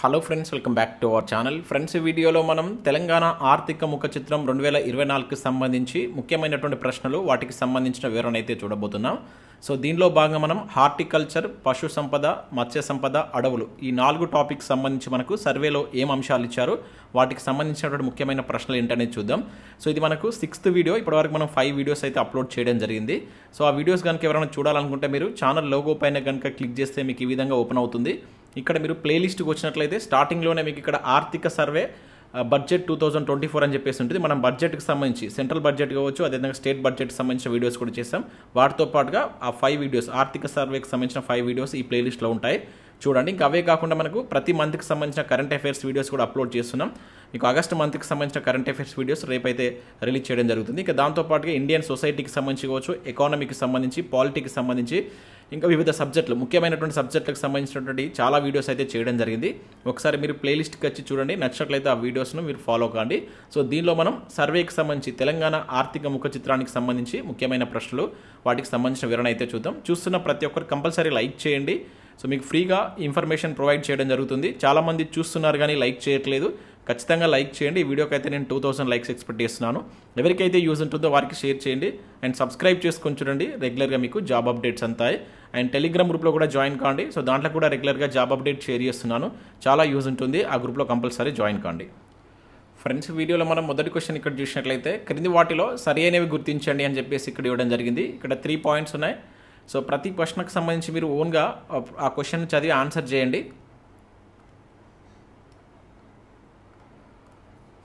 Hello friends welcome back to our channel friends ఈ వీడియోలో మనం తెలంగాణ ఆర్థిక ముఖ చిత్రం రెండు వేల ఇరవై నాలుగుకి సంబంధించి ముఖ్యమైనటువంటి ప్రశ్నలు వాటికి సంబంధించిన వివరణ అయితే చూడబోతున్నాం. సో దీనిలో భాగంగా మనం హార్టికల్చర్ పశు సంపద మత్స్య సంపద అడవులు ఈ నాలుగు టాపిక్స్ సంబంధించి మనకు సర్వేలో ఏం అంశాలు ఇచ్చారు వాటికి సంబంధించినటువంటి ముఖ్యమైన ప్రశ్నలు ఏంటనేది చూద్దాం. సో ఇది మనకు సిక్స్త్ వీడియో ఇప్పటివరకు మనం ఫైవ్ వీడియోస్ అయితే అప్లోడ్ చేయడం జరిగింది. సో ఆ వీడియోస్ కనుక ఎవరైనా చూడాలనుకుంటే మీరు ఛానల్ లోగో పైన కనుక క్లిక్ చేస్తే మీకు ఈ విధంగా ఓపెన్ అవుతుంది. ఇక్కడ మీరు ప్లేలిస్ట్కి వచ్చినట్లయితే స్టార్టింగ్లోనే మీకు ఇక్కడ ఆర్థిక survey budget two thousand twenty four అని చెప్పేసి ఉంటుంది. మనం బడ్జెట్కి సంబంధించి సెంట్రల్ బడ్జెట్ కావచ్చు అదేవిధంగా స్టేట్ బడ్జెట్కి సంబంధించిన వీడియోస్ కూడా చేస్తాం. వాటితో పాటుగా ఆ ఫైవ్ వీడియోస్ ఆర్థిక సర్వేకి సంబంధించిన ఫైవ్ వీడియోస్ ఈ ప్లేలిస్ట్లో ఉంటాయి. చూడండి. ఇంకా అవే కాకుండా మనకు ప్రతి మంత్కి సంబంధించిన కరెంట్ అఫైర్స్ వీడియోస్ కూడా అప్లోడ్ చేస్తున్నాం. మీకు ఆగస్ట్ మంత్కి సంబంధించిన కరెంట్ అఫైర్స్ వీడియోస్ రేపైతే రిలీజ్ చేయడం జరుగుతుంది. ఇంకా దాంతోపాటుగా ఇండియన్ సొసైటీకి సంబంధించి కావచ్చు ఎకానమీకి సంబంధించి పాలిటీకి సంబంధించి ఇంకా వివిధ సబ్జెక్టులు ముఖ్యమైనటువంటి సబ్జెక్టులకు సంబంధించినటువంటి చాలా వీడియోస్ అయితే చేయడం జరిగింది. ఒకసారి మీరు ప్లేలిస్ట్కి వచ్చి చూడండి. నచ్చినట్లయితే ఆ వీడియోస్ను మీరు ఫాలో కాండి. సో దీనిలో మనం సర్వేకి సంబంధించి తెలంగాణ ఆర్థిక ముఖ చిత్రానికి సంబంధించి ముఖ్యమైన ప్రశ్నలు వాటికి సంబంధించిన వివరణ అయితే చూద్దాం. చూస్తున్న ప్రతి ఒక్కరు కంపల్సరీ లైక్ చేయండి. సో మీకు ఫ్రీగా ఇన్ఫర్మేషన్ ప్రొవైడ్ చేయడం జరుగుతుంది. చాలామంది చూస్తున్నారు కానీ లైక్ చేయట్లేదు. ఖచ్చితంగా లైక్ చేయండి. ఈ వీడియోకి అయితే నేను టూ థౌసండ్ లైక్స్ ఎక్స్పెక్ట్ చేస్తున్నాను. ఎవరికైతే యూజ్ ఉంటుందో వారికి షేర్ చేయండి. అండ్ సబ్స్క్రైబ్ చేసుకొని చూడండి. రెగ్యులర్గా మీకు జాబ్ అప్డేట్స్ అంతాయి. అండ్ టెలిగ్రామ్ గ్రూప్లో కూడా జాయిన్ కాండి. సో దాంట్లో కూడా రెగ్యులర్గా జాబ్ అప్డేట్ షేర్ చేస్తున్నాను. చాలా యూజ్ ఉంటుంది. ఆ గ్రూప్లో కంపల్సరీ జాయిన్ కాండి. ఫ్రెండ్స్ వీడియోలో మనం మొదటి క్వశ్చన్ ఇక్కడ చూసినట్లయితే క్రింది వాటిలో సరి అయినవి గుర్తించండి అని చెప్పేసి ఇక్కడ ఇవ్వడం జరిగింది. ఇక్కడ త్రీ పాయింట్స్ ఉన్నాయి. సో ప్రతి క్వశ్చన్కి సంబంధించి మీరు ఓన్గా ఆ క్వశ్చన్ చదివి ఆన్సర్ చేయండి.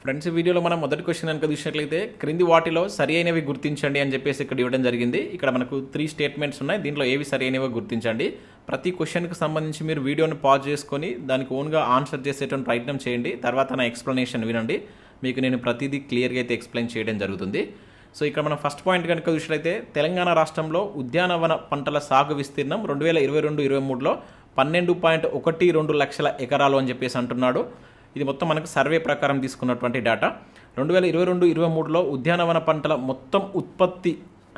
ఫ్రెండ్స్ వీడియోలో మనం మొదటి క్వశ్చన్ కనుక చూసినట్లయితే క్రింది వాటిలో సరి అయినవి గుర్తించండి అని చెప్పేసి ఇక్కడ ఇవ్వడం జరిగింది. ఇక్కడ మనకు త్రీ స్టేట్మెంట్స్ ఉన్నాయి. దీంట్లో ఏవి సరి అయినవో గుర్తించండి. ప్రతి క్వశ్చన్కి సంబంధించి మీరు వీడియోని పాజ్ చేసుకొని దానికి ఓన్గా ఆన్సర్ చేసేటువంటి ప్రయత్నం చేయండి. తర్వాత నా ఎక్స్ప్లెనేషన్ వినండి. మీకు నేను ప్రతిదీ క్లియర్గా అయితే ఎక్స్ప్లెయిన్ చేయడం జరుగుతుంది. సో ఇక్కడ మనం ఫస్ట్ పాయింట్ కనుక చూసినట్లయితే తెలంగాణ రాష్ట్రంలో ఉద్యానవన పంటల సాగు విస్తీర్ణం రెండు వేల ఇరవై రెండు ఇరవై మూడులో పన్నెండు పాయింట్ ఒకటి రెండు లక్షల ఎకరాలు అని చెప్పేసి అంటున్నాడు. ఇది మొత్తం మనకు సర్వే ప్రకారం తీసుకున్నటువంటి డేటా రెండు వేల ఇరవై రెండు ఇరవై మూడులో ఉద్యానవన పంటల మొత్తం ఉత్పత్తి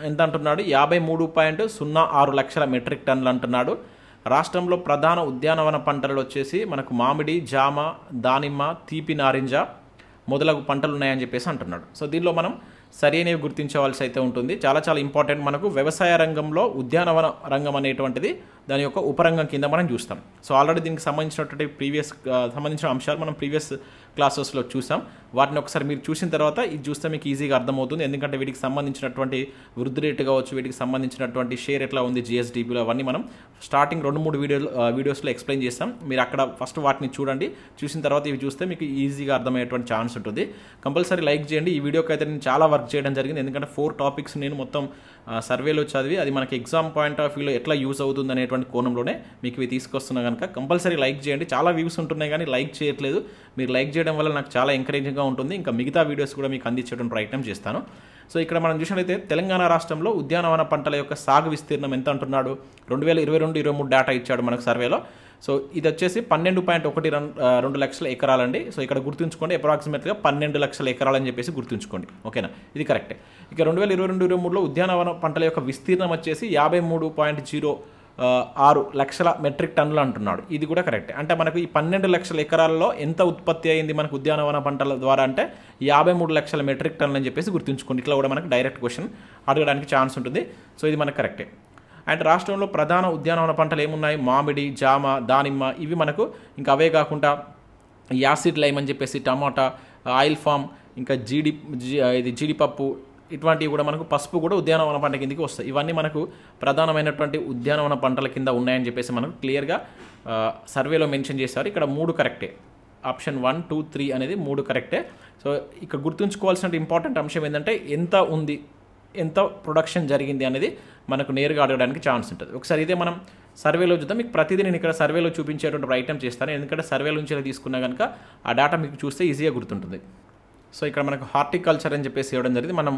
ఎంత అంటున్నాడు? యాభై మూడు పాయింట్ సున్నా ఆరు లక్షల మెట్రిక్ టన్నులు అంటున్నాడు. రాష్ట్రంలో ప్రధాన ఉద్యానవన పంటలు వచ్చేసి మనకు మామిడి జామ దానిమ్మ తీపి నారింజ మొదలగు పంటలు ఉన్నాయని చెప్పేసి అంటున్నాడు. సో దీనిలో మనం సరైనవి గుర్తించవలసి అయితే ఉంటుంది. చాలా చాలా ఇంపార్టెంట్ మనకు వ్యవసాయ రంగంలో ఉద్యానవన రంగం అనేటువంటిది దాని యొక్క ఉపరంగం కింద మనం చూస్తాం. సో ఆల్రెడీ దీనికి సంబంధించినటువంటి ప్రీవియస్ సంబంధించిన అంశాలు మనం ప్రీవియస్ క్లాసెస్లో చూసాం. వాటిని ఒకసారి మీరు చూసిన తర్వాత ఇది చూస్తే మీకు ఈజీగా అర్థమవుతుంది. ఎందుకంటే వీటికి సంబంధించినటువంటి వృద్ధి రేటు కావచ్చు వీటికి సంబంధించినటువంటి షేర్ ఎట్లా ఉంది జిఎస్డిపిలో అవన్నీ మనం స్టార్టింగ్ రెండు మూడు వీడియో వీడియోస్లో ఎక్స్ప్లెయిన్ చేస్తాం. మీరు అక్కడ ఫస్ట్ వాటిని చూడండి. చూసిన తర్వాత ఇవి చూస్తే మీకు ఈజీగా అర్థమయ్యేటువంటి ఛాన్స్ ఉంటుంది. కంపల్సరీ లైక్ చేయండి. ఈ వీడియోకి అయితే నేను చాలా వర్క్ చేయడం జరిగింది. ఎందుకంటే ఫోర్ టాపిక్స్ నేను మొత్తం సర్వేలో చదివి అది మనకి ఎగ్జామ్ పాయింట్ ఆఫ్ వ్యూలో ఎట్లా యూస్ అవుతుంది అనేటువంటి కోణంలోనే మీకు ఇవి తీసుకొస్తున్నా కనుక కంపల్సరీ లైక్ చేయండి. చాలా వ్యూస్ ఉంటున్నాయి కానీ లైక్ చేయట్లేదు. మీరు లైక్ చేయడం వల్ల నాకు చాలా ఎంకరేజింగ్గా ఉంటుంది. ఇంకా మిగతా వీడియోస్ కూడా మీకు అందించేటువంటి ప్రయత్నం చేస్తాను. సో ఇక్కడ మనం చూసినట్లయితే తెలంగాణ రాష్ట్రంలో ఉద్యానవన పంటల యొక్క సాగు విస్తీర్ణం ఎంత అంటున్నాడు? రెండు వేల ఇరవై రెండు ఇరవై మూడు డేటా ఇచ్చాడు మనకు సర్వేలో సో ఇది వచ్చేసి పన్నెండు పాయింట్ ఒకటి రన్- రెండు లక్షల ఎకరాలండి. సో ఇక్కడ గుర్తుంచుకోండి అప్రాక్సిమేట్గా పన్నెండు లక్షల ఎకరాలని చెప్పేసి గుర్తుంచుకోండి. ఓకేనా? ఇది కరెక్టే ఇక రెండు వేల ఇరవై రెండు ఇరవై మూడులో ఉద్యానవన పంటల యొక్క విస్తీర్ణం వచ్చేసి యాభై మూడు పాయింట్ జీరో ఆరు లక్షల మెట్రిక్ టన్నులు అంటున్నాడు. ఇది కూడా కరెక్టే. అంటే మనకు ఈ పన్నెండు లక్షల ఎకరాల్లో ఎంత ఉత్పత్తి అయింది మనకు ఉద్యానవన పంటల ద్వారా అంటే యాభై మూడు లక్షల మెట్రిక్ టన్నులు అని చెప్పేసి గుర్తుంచుకోండి. ఇట్లా కూడా మనకు డైరెక్ట్ క్వశ్చన్ అడగడానికి ఛాన్స్ ఉంటుంది. సో ఇది మనకు కరెక్టే. అండ్ రాష్ట్రంలో ప్రధాన ఉద్యానవన పంటలు ఏమున్నాయి? మామిడి జామ దానిమ్మ ఇవి మనకు ఇంకా అవే కాకుండా యాసిడ్ లైమ్ అని చెప్పేసి టమాటా ఆయిల్ ఫామ్ ఇంకా జీడి జీ- ఇది జీడిపప్పు ఇటువంటివి కూడా మనకు పసుపు కూడా ఉద్యానవన పంట కిందకి వస్తాయి. ఇవన్నీ మనకు ప్రధానమైనటువంటి ఉద్యానవన పంటల కింద ఉన్నాయని చెప్పేసి మనకు క్లియర్గా సర్వేలో మెన్షన్ చేశారు. ఇక్కడ మూడు కరెక్టే. ఆప్షన్ వన్ టూ త్రీ అనేది మూడు కరెక్టే. సో ఇక్కడ గుర్తుంచుకోవాల్సిన ఇంపార్టెంట్ అంశం ఏంటంటే ఎంత ఉంది ఎంత ప్రొడక్షన్ జరిగింది అనేది మనకు నేరుగా అడగడానికి ఛాన్స్ ఉంటుంది. ఒకసారి ఇదే మనం సర్వేలో చూద్దాం. మీకు ప్రతిదీ నేను ఇక్కడ సర్వేలో చూపించేటువంటి ప్రయత్నం చేస్తాను. ఎందుకంటే సర్వేల నుంచి తీసుకున్నా కనుక ఆ డేటా మీకు చూస్తే ఈజీగా గుర్తుంటుంది. సో ఇక్కడ మనకు హార్టికల్చర్ అని చెప్పేసి ఇవ్వడం జరిగింది. మనం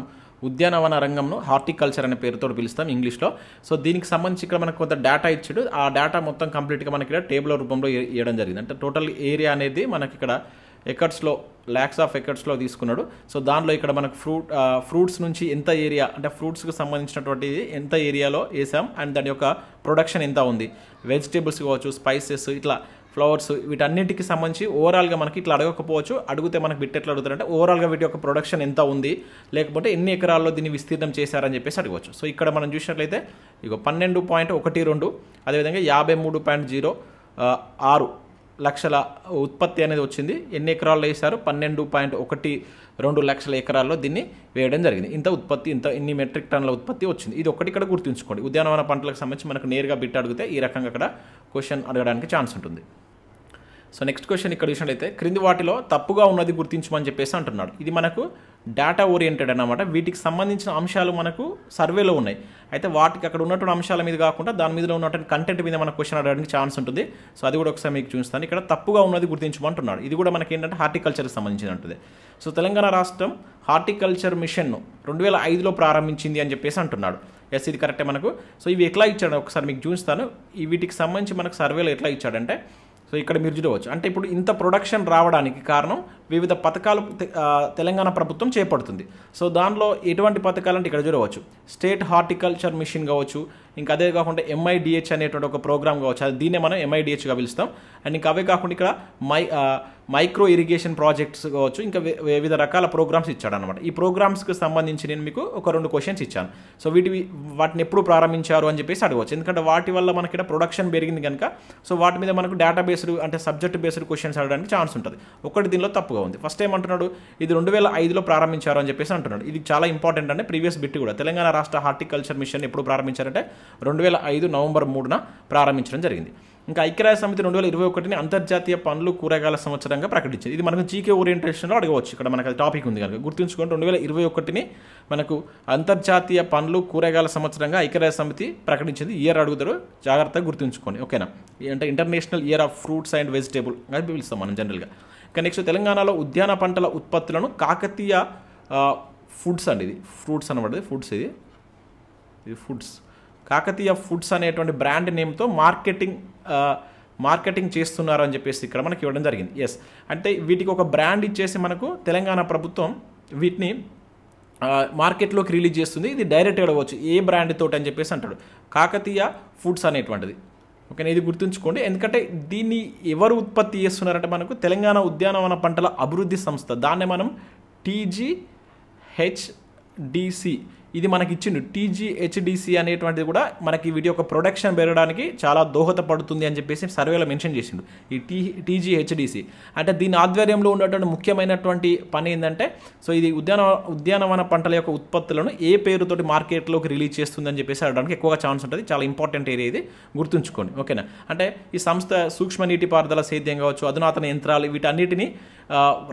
ఉద్యానవన రంగంను హార్టికల్చర్ అనే పేరుతో పిలుస్తాం ఇంగ్లీష్లో. సో దీనికి సంబంధించి ఇక్కడ మనకు కొంత డేటా ఇచ్చాడు. ఆ డేటా మొత్తం కంప్లీట్గా మనకి ఇక్కడ టేబుల్ రూపంలో ఇవ్వడం జరిగింది. అంటే టోటల్ ఏరియా అనేది మనకి ఇక్కడ ఎకర్స్లో ల్యాక్స్ ఆఫ్ ఎకర్స్లో తీసుకున్నాడు. సో దానిలో ఇక్కడ మనకు ఫ్రూట్ ఫ్రూట్స్ నుంచి ఎంత ఏరియా అంటే ఫ్రూట్స్కి సంబంధించినటువంటి ఎంత ఏరియాలో వేసాం అండ్ దాని యొక్క ప్రొడక్షన్ ఎంత ఉంది. వెజిటేబుల్స్ కావచ్చు స్పైసెస్ ఇట్లా ఫ్లవర్స్ వీటన్నిటికి సంబంధించి ఓవరాల్గా మనకి ఇట్లా అడగకపోవచ్చు. అడిగితే మనకి బిట్ ఎట్లా అడుగుతారంటే ఓవరాల్గా వీటి యొక్క ప్రొడక్షన్ ఎంత ఉంది లేకపోతే ఎన్ని ఎకరాల్లో దీన్ని విస్తీర్ణం చేశారని చెప్పేసి అడగవచ్చు. సో ఇక్కడ మనం చూసినట్లయితే ఇక పన్నెండు పాయింట్ ఒకటి రెండు అదేవిధంగా యాభై మూడు పాయింట్ జీరో ఆరు లక్షల ఉత్పత్తి అనేది వచ్చింది. ఎన్ని ఎకరాల్లో వేశారు? పన్నెండు పాయింట్ ఒకటి రెండు లక్షల ఎకరాల్లో దీన్ని వేయడం జరిగింది. ఇంత ఉత్పత్తి ఇంత ఇన్ని మెట్రిక్ టన్నుల ఉత్పత్తి వచ్చింది. ఇది ఒకటి ఇక్కడ గుర్తుంచుకోండి. ఉద్యానవన పంటలకు సంబంధించి మనకు నేరుగా బిట్ అడిగితే ఈ రకంగా అక్కడ క్వశ్చన్ అడగడానికి ఛాన్స్ ఉంటుంది. సో నెక్స్ట్ క్వశ్చన్ ఇక్కడ చూసినట్లయితే క్రింది వాటిలో తప్పుగా ఉన్నది గుర్తించమని చెప్పేసి అంటున్నాడు. ఇది మనకు డేటా ఓరియంటెడ్ అనమాట వీటికి సంబంధించిన అంశాలు మనకు సర్వేలో ఉన్నాయి. అయితే వాటికి అక్కడ ఉన్నటువంటి అంశాల మీద కాకుండా దాని మీద ఉన్నటువంటి కంటెంట్ మీద మన క్వశ్చన్ అడగడానికి ఛాన్స్ ఉంటుంది. సో అది కూడా ఒకసారి మీకు చూస్తాను ఇక్కడ తప్పుగా ఉన్నది గుర్తించమంటున్నాడు. ఇది కూడా మనకి ఏంటంటే హార్టికల్చర్కి సంబంధించిన ఉంటుంది. సో తెలంగాణ రాష్ట్రం హార్టికల్చర్ మిషన్ను రెండు వేల ఐదులో ప్రారంభించింది అని చెప్పేసి అంటున్నాడు. ఎస్ ఇది కరెక్టే మనకు. సో ఇవి ఎట్లా ఇచ్చాడు ఒకసారి మీకు చూస్తాను ఈ వీటికి సంబంధించి మనకు సర్వేలో ఎట్లా ఇచ్చాడంటే సో ఇక్కడ మీరు చూడవచ్చు. అంటే ఇప్పుడు ఇంత ప్రొడక్షన్ రావడానికి కారణం వివిధ పథకాలు తెలంగాణ ప్రభుత్వం చేపడుతుంది. సో దానిలో ఎటువంటి పథకాలు అంటే ఇక్కడ చూడవచ్చు. స్టేట్ హార్టికల్చర్ మిషన్ కావచ్చు ఇంకా అదే కాకుండా ఎంఐడిహెచ్ అనేటువంటి ఒక ప్రోగ్రామ్ కావచ్చు. అది దీన్నే మనం ఎంఐడిహెచ్గా పిలుస్తాం. అండ్ ఇంకా అవే కాకుండా ఇక్కడ మై మైక్రో ఇరిగేషన్ ప్రాజెక్ట్స్ కావచ్చు ఇంకా వివిధ రకాల ప్రోగ్రామ్స్ ఇచ్చాడు అనమాట ఈ ప్రోగ్రామ్స్కి సంబంధించి నేను మీకు ఒక రెండు క్వశ్చన్స్ ఇచ్చాను. సో వీటి వాటిని ఎప్పుడు ప్రారంభించారు అని చెప్పేసి అడగవచ్చు. ఎందుకంటే వాటి వల్ల మనకి ఇక్కడ ప్రొడక్షన్ పెరిగింది కనుక సో వాటి మీద మనకు డేటా బేస్డ్ అంటే సబ్జెక్ట్ బేస్డ్ క్వశ్చన్స్ అడగడానికి ఛాన్స్ ఉంటుంది. ఒకటి దీనిలో తప్పు. తప్పుగా ఉంది. ఫస్ట్ ఏమంటున్నాడు? అంటున్నాడు ఇది రెండు వేల ఐదులో ప్రారంభించారు అని చెప్పేసి అంటున్నాడు. ఇది చాలా ఇంపార్టెంట్ అంటే ప్రీవియస్ బిట్ కూడా. తెలంగాణ రాష్ట్ర హార్టికల్చర్ మిషన్ ఎప్పుడు ప్రారంభించారంటే రెండు వేల ఐదు నవంబర్ మూడున ప్రారంభించడం జరిగింది. ఇంకా ఐక్యరాజ్య సమితి రెండు వేల ఇరవై ఒకటిని అంతర్జాతీయ పండ్లు కూరగాయల సంవత్సరంగా ప్రకటించింది. ఇది మనకు జీకే ఓరియంటేషన్లో అడగవచ్చు. ఇక్కడ మనకు అది టాపిక్ ఉంది కనుక. గుర్తుంచుకోండి రెండు వేల ఇరవై ఒకటిని మనకు అంతర్జాతీయ పండ్లు కూరగాయల సంవత్సరంగా ఐక్యరాజ్య సమితి ప్రకటించింది. ఇయర్ అడుగుతారు. జాగ్రత్తగా గుర్తుంచుకోండి. ఓకేనా అంటే international year of fruits and vegetable అని పిలుస్తాం మనం జనరల్గా ఇంకా నెక్స్ట్ తెలంగాణలో ఉద్యాన పంటల ఉత్పత్తులను కాకతీయ ఫుడ్స్ అండి ఇది. ఫ్రూట్స్ అనబడది ఫుడ్స్ ఇది. ఇది ఫుడ్స్ కాకతీయ ఫుడ్స్ అనేటువంటి బ్రాండ్ నేమ్తో మార్కెటింగ్ మార్కెటింగ్ చేస్తున్నారు అని చెప్పేసి ఇక్కడ మనకి ఇవ్వడం జరిగింది. ఎస్ అంటే వీటికి ఒక బ్రాండ్ ఇచ్చేసి మనకు తెలంగాణ ప్రభుత్వం వీటిని మార్కెట్లోకి రిలీజ్ చేస్తుంది. ఇది డైరెక్ట్ అడగవచ్చు. ఏ బ్రాండ్ తోటి అని చెప్పేసి అంటాడు. కాకతీయ ఫుడ్స్ అనేటువంటిది. ఓకేనా ఇది గుర్తుంచుకోండి. ఎందుకంటే దీన్ని ఎవరు ఉత్పత్తి చేస్తున్నారంటే మనకు తెలంగాణ ఉద్యానవన పంటల అభివృద్ధి సంస్థ. దాన్నే మనం టీజీ హెచ్డిసి ఇది మనకి ఇచ్చిండు టీజీహెచ్డిసి అనేటువంటిది కూడా మనకి వీటి యొక్క ప్రొడక్షన్ పెరగడానికి చాలా దోహదపడుతుంది అని చెప్పేసి సర్వేలో మెన్షన్ చేసిండు. ఈ టీ టీజీహెచ్డిసి అంటే దీని ఆధ్వర్యంలో ఉన్నటువంటి ముఖ్యమైనటువంటి పని ఏంటంటే సో ఇది ఉద్యాన ఉద్యానవన పంటల యొక్క ఉత్పత్తులను ఏ పేరుతోటి మార్కెట్లోకి రిలీజ్ చేస్తుందని చెప్పేసి అడగడానికి ఎక్కువగా ఛాన్స్ ఉంటుంది. చాలా ఇంపార్టెంట్ ఏరియా ఇది. గుర్తుంచుకోండి. ఓకేనా? అంటే ఈ సంస్థ సూక్ష్మ నీటిపారుదల సేద్యం కావచ్చు అధునాతన యంత్రాలు వీటన్నిటిని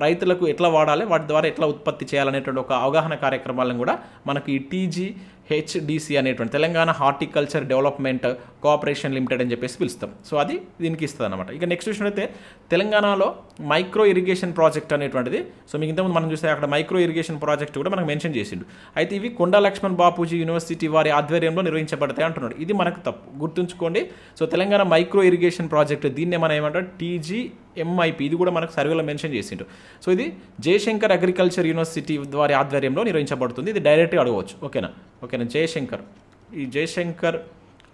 రైతులకు ఎట్లా వాడాలి వాటి ద్వారా ఎట్లా ఉత్పత్తి చేయాలనేటువంటి ఒక అవగాహన కార్యక్రమాలను కూడా మనకి ఈ టీజీ హెచ్డిసి అనేటువంటి Telangana horticulture development cooperation limited అని చెప్పేసి పిలుస్తాం. సో అది దీనికి ఇస్తుంది అనమాట ఇక నెక్స్ట్ విషయం అయితే తెలంగాణలో మైక్రో ఇరిగేషన్ ప్రాజెక్ట్ అనేటువంటిది. సో మీకు ఇంతకుముందు మనం చూస్తే అక్కడ మైక్రో ఇరిగేషన్ ప్రాజెక్ట్ కూడా మనకు మెన్షన్ చేసిండు. అయితే ఇవి కొండా లక్ష్మణ్ బాపూజీ యూనివర్సిటీ వారి ఆధ్వర్యంలో నిర్వహించబడతాయి అంటున్నాడు. ఇది మనకు తప్పు. గుర్తుంచుకోండి. So Telangana micro irrigation project దీన్నే మనం ఏమంటారు టీజీ ఎంఐపి ఇది కూడా మనకు సర్వేలో మెన్షన్ చేసిండు సో ఇది జయశంకర్ అగ్రికల్చర్ యూనివర్సిటీ వారి ఆధ్వర్యంలో నిర్వహించబడుతుంది. ఇది డైరెక్ట్గా అడగవచ్చు. ఓకేనా ఓకేనా జయశంకర్. ఈ జయశంకర్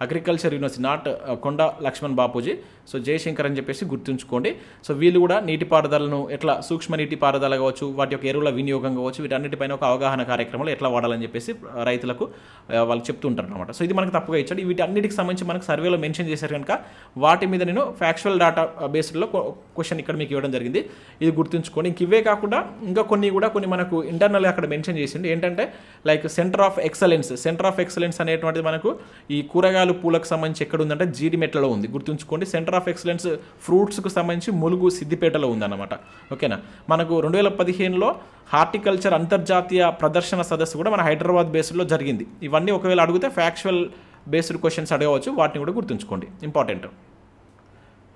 అగ్రికల్చర్ యూనివర్సిటీ నాట్ కొండ లక్ష్మణ్ బాపూజీ. సో జయశంకర్ అని చెప్పేసి గుర్తుంచుకోండి. సో వీళ్ళు కూడా నీటిపారుదలను ఎట్లా సూక్ష్మ నీటిపారుదల కావచ్చు వాటి యొక్క ఎరువుల వినియోగం కావచ్చు వీటన్నిటిపైన ఒక అవగాహన కార్యక్రమాలు ఎట్లా వాడాలని చెప్పేసి రైతులకు వాళ్ళు చెప్తుంటారు అనమాట సో ఇది మనకు తప్పుగా ఇచ్చాడు. వీటన్నిటికి సంబంధించి మనకు సర్వేలో మెన్షన్ చేశారు కనుక వాటి మీద నేను ఫ్యాక్చువల్ డేటా బేస్డ్లో క్వశ్చన్ ఇక్కడ మీకు ఇవ్వడం జరిగింది. ఇది గుర్తుంచుకోండి. ఇంక ఇవే కాకుండా ఇంకా కొన్ని కూడా కొన్ని మనకు ఇంటర్నల్ అక్కడ మెన్షన్ చేసింది ఏంటంటే like centre of excellence centre of excellence అనేటువంటిది మనకు ఈ కూరగాయలు పూలకు సంబంధించి ఎక్కడ ఉందంటే జీడిమెట్లలో ఉంది. గుర్తుంచుకోండి సెంటర్ ఆఫ్ ఎక్సలెన్స్ ఫ్రూట్స్కు సంబంధించి ములుగు సిద్దిపేటలో ఉందన్నమాట. ఓకేనా? మనకు రెండు వేల పదిహేనులో హార్టికల్చర్ అంతర్జాతీయ ప్రదర్శన సదస్సు కూడా మన హైదరాబాద్ బేస్డ్లో జరిగింది. ఇవన్నీ ఒకవేళ అడిగితే ఫ్యాక్చువల్ బేస్డ్ క్వశ్చన్స్ అడగవచ్చు వాటిని కూడా గుర్తుంచుకోండి. ఇంపార్టెంట్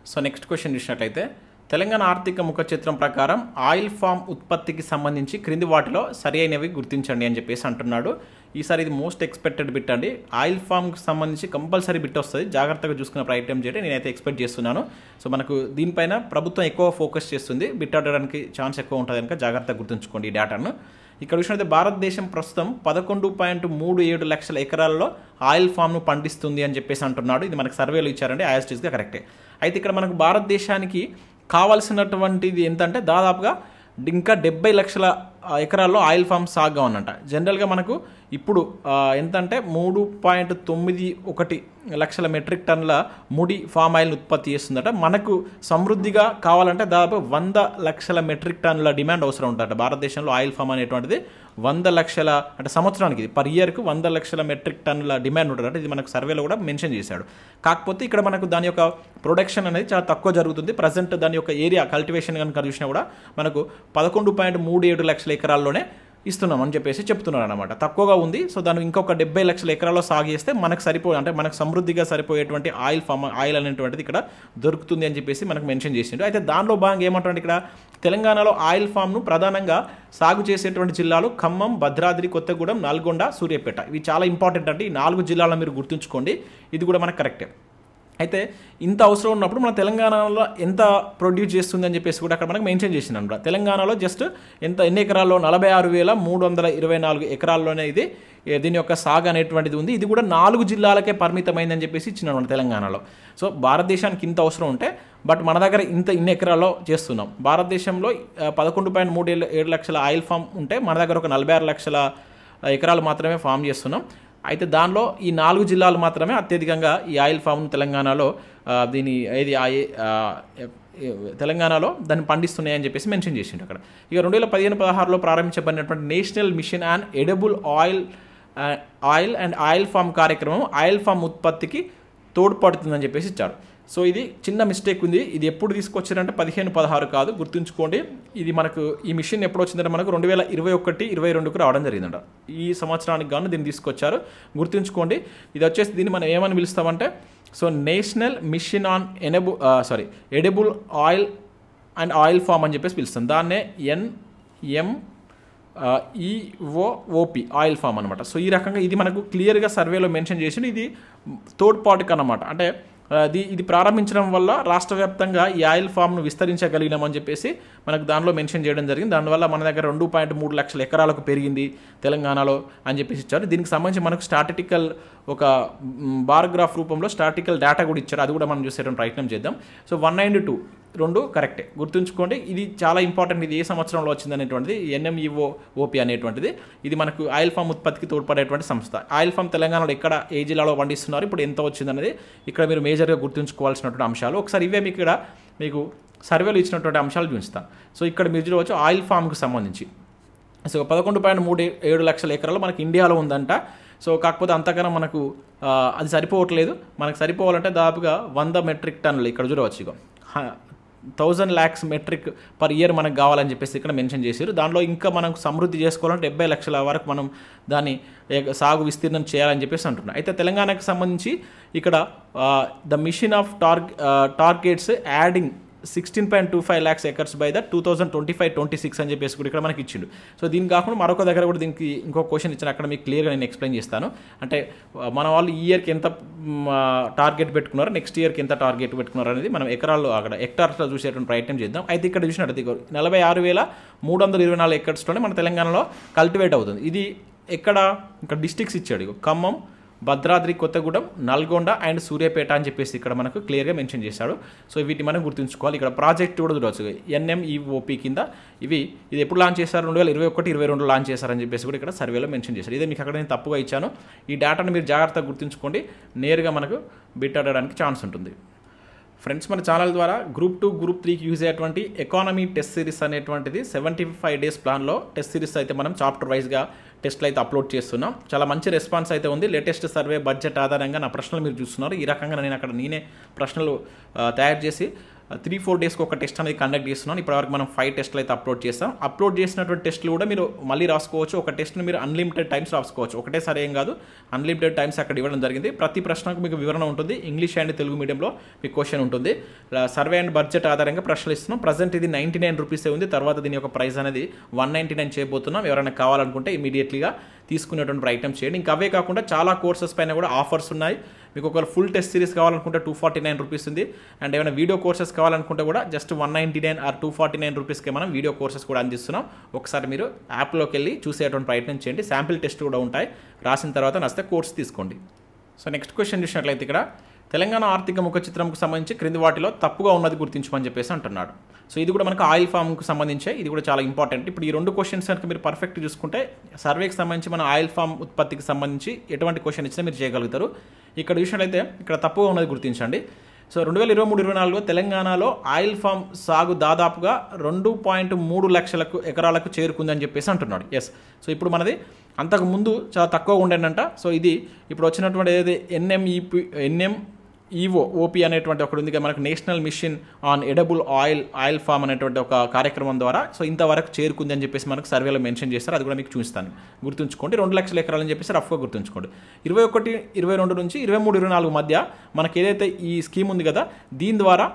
సో నెక్స్ట్ క్వశ్చన్ చూసినట్లయితే తెలంగాణ ఆర్థిక ముఖ చిత్రం ప్రకారం ఆయిల్ ఫామ్ ఉత్పత్తికి సంబంధించి క్రింది వాటిలో సరి అయినవి గుర్తించండి అని చెప్పేసి అంటున్నాడు. ఈసారి ఇది మోస్ట్ ఎక్స్పెక్టెడ్ బిట్ అండి. ఆయిల్ ఫామ్కి సంబంధించి కంపల్సరీ బిట్ వస్తుంది. జాగ్రత్తగా చూసుకునే ప్రయత్నం చేయడం నేనైతే ఎక్స్పెక్ట్ చేస్తున్నాను. సో మనకు దీనిపైన ప్రభుత్వం ఎక్కువ ఫోకస్ చేస్తుంది. బిట్ ఆడడానికి ఛాన్స్ ఎక్కువ ఉంటుంది కనుక జాగ్రత్తగా గుర్తుంచుకోండి ఈ డేటాను ఇక్కడ చూసినట్లయితే భారతదేశం ప్రస్తుతం పదకొండు పాయింట్ మూడు ఏడు లక్షల ఎకరాల్లో ఆయిల్ ఫామ్ను పండిస్తుంది అని చెప్పేసి అంటున్నాడు. ఇది మనకు సర్వేలు ఇచ్చారండి. ఐఎస్టీస్గా కరెక్టే అయితే ఇక్కడ మనకు భారతదేశానికి కావాల్సినటువంటిది ఎంతంటే దాదాపుగా ఇంకా డెబ్బై లక్షల ఎకరాల్లో ఆయిల్ ఫామ్ సాగుగా ఉందంట. జనరల్గా మనకు ఇప్పుడు ఎంతంటే మూడు పాయింట్ తొమ్మిది ఒకటి లక్షల మెట్రిక్ టన్నుల ముడి ఫామ్ ఆయిల్ ఉత్పత్తి చేస్తుందట. మనకు సమృద్ధిగా కావాలంటే దాదాపు వంద లక్షల మెట్రిక్ టన్నుల డిమాండ్ అవసరం ఉంటుందట భారతదేశంలో ఆయిల్ ఫామ్ అనేటువంటిది వంద లక్షల అంటే సంవత్సరానికి ఇది పర్ ఇయర్కు వంద లక్షల మెట్రిక్ టన్నుల డిమాండ్ ఉంటుందట ఇది మనకు సర్వేలో కూడా మెన్షన్ చేశాడు. కాకపోతే ఇక్కడ మనకు దాని యొక్క ప్రొడక్షన్ అనేది చాలా తక్కువ జరుగుతుంది. ప్రజెంట్ దాని యొక్క ఏరియా కల్టివేషన్ కనుక చూసినా కూడా మనకు పదకొండు పాయింట్ మూడు ఏడు లక్షల ఎకరాల్లోనే ఇస్తున్నామని చెప్పేసి చెప్తున్నారు అనమాట తక్కువగా ఉంది. సో దాన్ని ఇంకొక డెబ్బై లక్షల ఎకరాల్లో సాగు చేస్తే మనకు సరిపో అంటే మనకు సమృద్ధిగా సరిపోయేటువంటి ఆయిల్ ఫామ్ ఆయిల్ అనేటువంటిది ఇక్కడ దొరుకుతుంది అని చెప్పేసి మనకు మెన్షన్ చేసిండు. అయితే దానిలో భాగంగా ఏమంటారు ఇక్కడ? తెలంగాణలో ఆయిల్ ఫామ్ను ప్రధానంగా సాగు చేసేటువంటి జిల్లాలు ఖమ్మం భద్రాద్రి కొత్తగూడెం నల్గొండ సూర్యాపేట. ఇవి చాలా ఇంపార్టెంట్ అంటే ఈ నాలుగు జిల్లాలను మీరు గుర్తుంచుకోండి. ఇది కూడా మనకు కరెక్టే. అయితే ఇంత అవసరం ఉన్నప్పుడు మన తెలంగాణలో ఎంత ప్రొడ్యూస్ చేస్తుంది అని చెప్పేసి కూడా అక్కడ మనకు మెన్షన్ చేసింది అనమాట తెలంగాణలో జస్ట్ ఎంత ఎన్ని ఎకరాల్లో? నలభై ఆరు వేల మూడు వందల ఇరవై నాలుగు ఎకరాల్లోనే ఇది దీని యొక్క సాగు అనేటువంటిది ఉంది. ఇది కూడా నాలుగు జిల్లాలకే పరిమితమైందని చెప్పేసి ఇచ్చినాడు తెలంగాణలో. సో భారతదేశానికి ఇంత అవసరం ఉంటే బట్ మన దగ్గర ఇంత ఇన్ని ఎకరాల్లో చేస్తున్నాం. భారతదేశంలో పదకొండు పాయింట్ మూడు ఏడు లక్షల ఆయిల్ ఫామ్ ఉంటే మన దగ్గర ఒక నలభై ఆరు లక్షల ఎకరాలు మాత్రమే ఫామ్ చేస్తున్నాం. అయితే దానిలో ఈ నాలుగు జిల్లాలు మాత్రమే అత్యధికంగా ఈ ఆయిల్ ఫామ్ తెలంగాణలో దీని ఏది ఆ, తెలంగాణలో దాన్ని పండిస్తున్నాయని చెప్పేసి మెన్షన్ చేసిండు అక్కడ. ఇక రెండు వేల పదిహేను పదహారులో ప్రారంభించబడినటువంటి national mission and edible oil oil and oil palm కార్యక్రమం ఆయిల్ ఫామ్ ఉత్పత్తికి తోడ్పడుతుందని చెప్పేసి ఇచ్చారు. సో ఇది చిన్న మిస్టేక్ ఉంది. ఇది ఎప్పుడు తీసుకొచ్చారంటే పదిహేను పదహారు కాదు. గుర్తుంచుకోండి. ఇది మనకు ఈ మిషన్ ఎప్పుడు వచ్చిందంటే మనకు రెండు వేల ఇరవై ఒకటి ఇరవై రెండుకు రావడం జరిగిందంట. ఈ సంవత్సరానికి గాను దీన్ని తీసుకొచ్చారు. గుర్తుంచుకోండి. ఇది వచ్చేసి దీన్ని మనం ఏమని పిలుస్తామంటే so national mission on ఎనబు sorry edible oil and oil palm అని చెప్పేసి పిలుస్తాం. దాన్నే ఎన్ఎం ఈఓఓపి ఆయిల్ ఫామ్ అనమాట సో ఈ రకంగా ఇది మనకు క్లియర్గా సర్వేలో మెన్షన్ చేసి ఇది థర్డ్ పార్టీకి అనమాట అంటే అది ఇది ఇది ప్రారంభించడం వల్ల రాష్ట్ర వ్యాప్తంగా ఈ ఆయిల్ ఫామ్ను విస్తరించగలిగినామని చెప్పేసి మనకు దానిలో మెన్షన్ చేయడం జరిగింది. దానివల్ల మన దగ్గర రెండు పాయింట్ మూడు లక్షల ఎకరాలకు పెరిగింది తెలంగాణలో అని చెప్పేసి ఇచ్చారు. దీనికి సంబంధించి మనకు స్టాటిటికల్ ఒక బార్గ్రాఫ్ రూపంలో స్టాటికల్ డేటా కూడా ఇచ్చారు. అది కూడా మనం చూసేటువంటి ప్రయత్నం చేద్దాం. సో వన్ నైన్ టూ రెండు కరెక్టే. గుర్తుంచుకోండి ఇది చాలా ఇంపార్టెంట్ ఇది ఏ సంవత్సరంలో వచ్చింది అనేటువంటిది ఎన్ఎంఈఓ ఓపీ అనేటువంటిది. ఇది మనకు ఆయిల్ ఫామ్ ఉత్పత్తికి తోడ్పడేటువంటి సంస్థ. ఆయిల్ ఫామ్ తెలంగాణలో ఎక్కడ ఏ జిల్లాలో పండిస్తున్నారు ఇప్పుడు ఎంత వచ్చింది అనేది ఇక్కడ మీరు మేజర్గా గుర్తుంచుకోవాల్సినటువంటి అంశాలు. ఒకసారి ఇవే మీకు ఇక్కడ మీకు సర్వేలు ఇచ్చినటువంటి అంశాలు చూపిస్తాను. సో ఇక్కడ మీరు చూడవచ్చు ఆయిల్ ఫామ్కి సంబంధించి. సో పదకొండు పాయింట్ మూడు ఏడు లక్షల ఎకరాలు మనకి ఇండియాలో ఉందంట. సో కాకపోతే అంతకన్నా మనకు అది సరిపోవట్లేదు. మనకు సరిపోవాలంటే దాదాపుగా వంద మెట్రిక్ టన్నులు ఇక్కడ చూడవచ్చు ఇక thousand lakhs metric per year మనకు కావాలని చెప్పేసి ఇక్కడ మెన్షన్ చేశారు. దానిలో ఇంకా మనం సమృద్ధి చేసుకోవాలంటే డెబ్బై లక్షల వరకు మనం దాన్ని సాగు విస్తీర్ణం చేయాలని చెప్పేసి అంటున్నాం అయితే తెలంగాణకు సంబంధించి ఇక్కడ the mission of targ targets adding sixteen point two five lakhs acres by the two thousand twenty five twenty six అని చెప్పేసి కూడా ఇక్కడ మనకి ఇచ్చిండు. సో దీని కాకుండా మరొక దగ్గర కూడా దీనికి ఇంకో క్వశ్చన్ ఇచ్చిన అక్కడ మీకు క్లియర్గా నేను ఎక్స్ప్లెయిన్ చేస్తాను. అంటే మన వాళ్ళు ఈ ఇయర్కి ఎంత టార్గెట్ పెట్టుకున్నారు నెక్స్ట్ ఇయర్కి ఎంత టార్గెట్ పెట్టుకున్నారు అనేది మనం ఎకరాల్లో అక్కడ హెక్టార్స్లో చూసేటువంటి ప్రయత్నం చేద్దాం. అయితే ఇక్కడ చూసినట్టు నలభై ఆరు వేల మూడు వందల ఇరవై నాలుగు ఎకర్స్లోనే మన తెలంగాణలో కల్టివేట్ అవుతుంది. ఇది ఎక్కడ? ఇక్కడ డిస్టిక్స్ ఇచ్చాడు ఖమ్మం భద్రాద్రి కొత్తగూడెం నల్గొండ అండ్ సూర్యాపేట అని చెప్పేసి ఇక్కడ మనకు క్లియర్గా మెన్షన్ చేశాడు. సో వీటిని మనం గుర్తుంచుకోవాలి. ఇక్కడ ప్రాజెక్ట్ కూడా చూడవచ్చు ఎన్ఎంఈఓపి కింద ఇవి ఇది ఎప్పుడు లాంచ్ చేశారు? రెండు వేల ఇరవై ఒకటి ఇరవై రెండు లాంచ్ చేశారని చెప్పేసి కూడా ఇక్కడ సర్వేలో మెన్షన్ చేశారు. ఇదే మీకు అక్కడ నేను తప్పుగా ఇచ్చాను. ఈ డేటాను మీరు జాగ్రత్తగా గుర్తుంచుకోండి. నేరుగా మనకు బిట్ ఆడడానికి ఛాన్స్ ఉంటుంది. ఫ్రెండ్స్ మన ఛానల్ ద్వారా గ్రూప్ టూ గ్రూప్ త్రీకి యూజ్ అయ్యేటువంటి ఎకానమీ టెస్ట్ సిరీస్ అనేటువంటిది సెవెంటీ ఫైవ్ డేస్ ప్లాన్లో టెస్ట్ సిరీస్ అయితే మనం చాప్టర్ వైజ్గా టెస్ట్లు అయితే అప్లోడ్ చేస్తున్నాం. చాలా మంచి రెస్పాన్స్ అయితే ఉంది. లేటెస్ట్ సర్వే బడ్జెట్ ఆధారంగా నా ప్రశ్నలు మీరు చూస్తున్నారు. ఈ రకంగా నేను అక్కడ నేనే ప్రశ్నలు తయారు చేసి త్రీ ఫోర్ డేస్కి ఒక టెస్ట్ అనేది కండక్ట్ చేస్తున్నాను ఇప్పటివరకు మనం ఫైవ్ టెస్ట్లు అయితే అప్లోడ్ చేస్తాం. అప్లోడ్ చేసినటువంటి టెస్ట్లు కూడా మీరు మళ్ళీ రాసుకోవచ్చు. ఒక టెస్ట్ని మీరు అన్లిమిటెడ్ టైమ్స్ రాసుకోవచ్చు. ఒకటేసారి ఏం కాదు అన్లిమిటెడ్ టైమ్స్ అక్కడ ఇవ్వడం జరిగింది. ప్రతి ప్రశ్నకు మీకు వివరణ ఉంటుంది. ఇంగ్లీష్ అండ్ తెలుగు మీడియంలో మీకు క్వశ్చన్ ఉంటుంది. సర్వే అండ్ బడ్జెట్ ఆధారంగా ప్రశ్నలు ఇస్తున్నాం. ప్రజెంట్ ఇది నైంటీ నైన్ రూపీసే ఉంది. తర్వాత దీని యొక్క ప్రైస్ అనేది వన్ నైంటీ నైన్ చేయబోతున్నాం. ఎవరైనా కావాలనుకుంటే ఇమీడియట్లీగా తీసుకునేటువంటి ప్రయత్నం చేయండి. ఇంకా అవే కాకుండా చాలా కోర్సెస్ పైన కూడా ఆఫర్స్ ఉన్నాయి. మీకు ఒకవేళ ఫుల్ టెస్ట్ సిరీస్ కావాలనుకుంటే టూ ఫార్టీ నైన్ రూపీస్ ఉంది. అండ్ ఏమైనా వీడియో కోర్సెస్ కావాలనుకుంటే కూడా just one ninety nine or two forty nine రూపీస్కి మనం వీడియో కోర్సెస్ కూడా అందిస్తున్నాం. ఒకసారి మీరు యాప్లోకి వెళ్ళి చూసేటువంటి ప్రయత్నం చేయండి. శాంపిల్ టెస్ట్ కూడా ఉంటాయి. రాసిన తర్వాత నచ్చితే కోర్స్ తీసుకోండి. సో నెక్స్ట్ క్వశ్చన్ చూసినట్లయితే ఇక్కడ తెలంగాణ ఆర్థిక ముఖ చిత్రంకు సంబంధించి క్రింది వాటిలో తప్పుగా ఉన్నది గుర్తించమని చెప్పేసి అంటున్నాడు. సో ఇది కూడా మనకు ఆయిల్ ఫామ్కు సంబంధించే ఇది కూడా చాలా ఇంపార్టెంట్. ఇప్పుడు ఈ రెండు క్వశ్చన్స్ కనుక మీరు పర్ఫెక్ట్ చూసుకుంటే సర్వేకి సంబంధించి మన ఆయిల్ ఫామ్ ఉత్పత్తికి సంబంధించి ఎటువంటి క్వశ్చన్ ఇచ్చినా మీరు చేయగలుగుతారు. ఇక్కడ చూసినట్లయితే ఇక్కడ తప్పుగా ఉన్నది గుర్తించండి. సో రెండు వేల ఇరవై మూడు ఇరవై నాలుగులో తెలంగాణలో ఆయిల్ ఫామ్ సాగు దాదాపుగా రెండు పాయింట్ మూడు లక్షలకు ఎకరాలకు చేరుకుందని చెప్పేసి అంటున్నాడు. ఎస్ సో ఇప్పుడు మనది అంతకు ముందు చాలా తక్కువ ఉండేనంట సో ఇది ఇప్పుడు వచ్చినటువంటి ఏదైతే ఎన్ఎంఈపి ఎన్ఎం ఈవో ఓపీ అనేటువంటి ఒకటి ఉంది కదా మనకు national mission on edible oil oil palm అనేటువంటి ఒక కార్యక్రమం ద్వారా. సో ఇంతవరకు చేరుకుంది అని చెప్పేసి మనకు సర్వేలో మెన్షన్ చేస్తారు. అది కూడా మీకు చూపిస్తాను. గుర్తుంచుకోండి. రెండు లక్షల ఎకరాలని చెప్పేసి రఫ్గా గుర్తుంచుకోండి. ఇరవై ఒకటి ఇరవై రెండు నుంచి ఇరవై మూడు ఇరవై నాలుగు మధ్య మనకి ఏదైతే ఈ స్కీమ్ ఉంది కదా దీని ద్వారా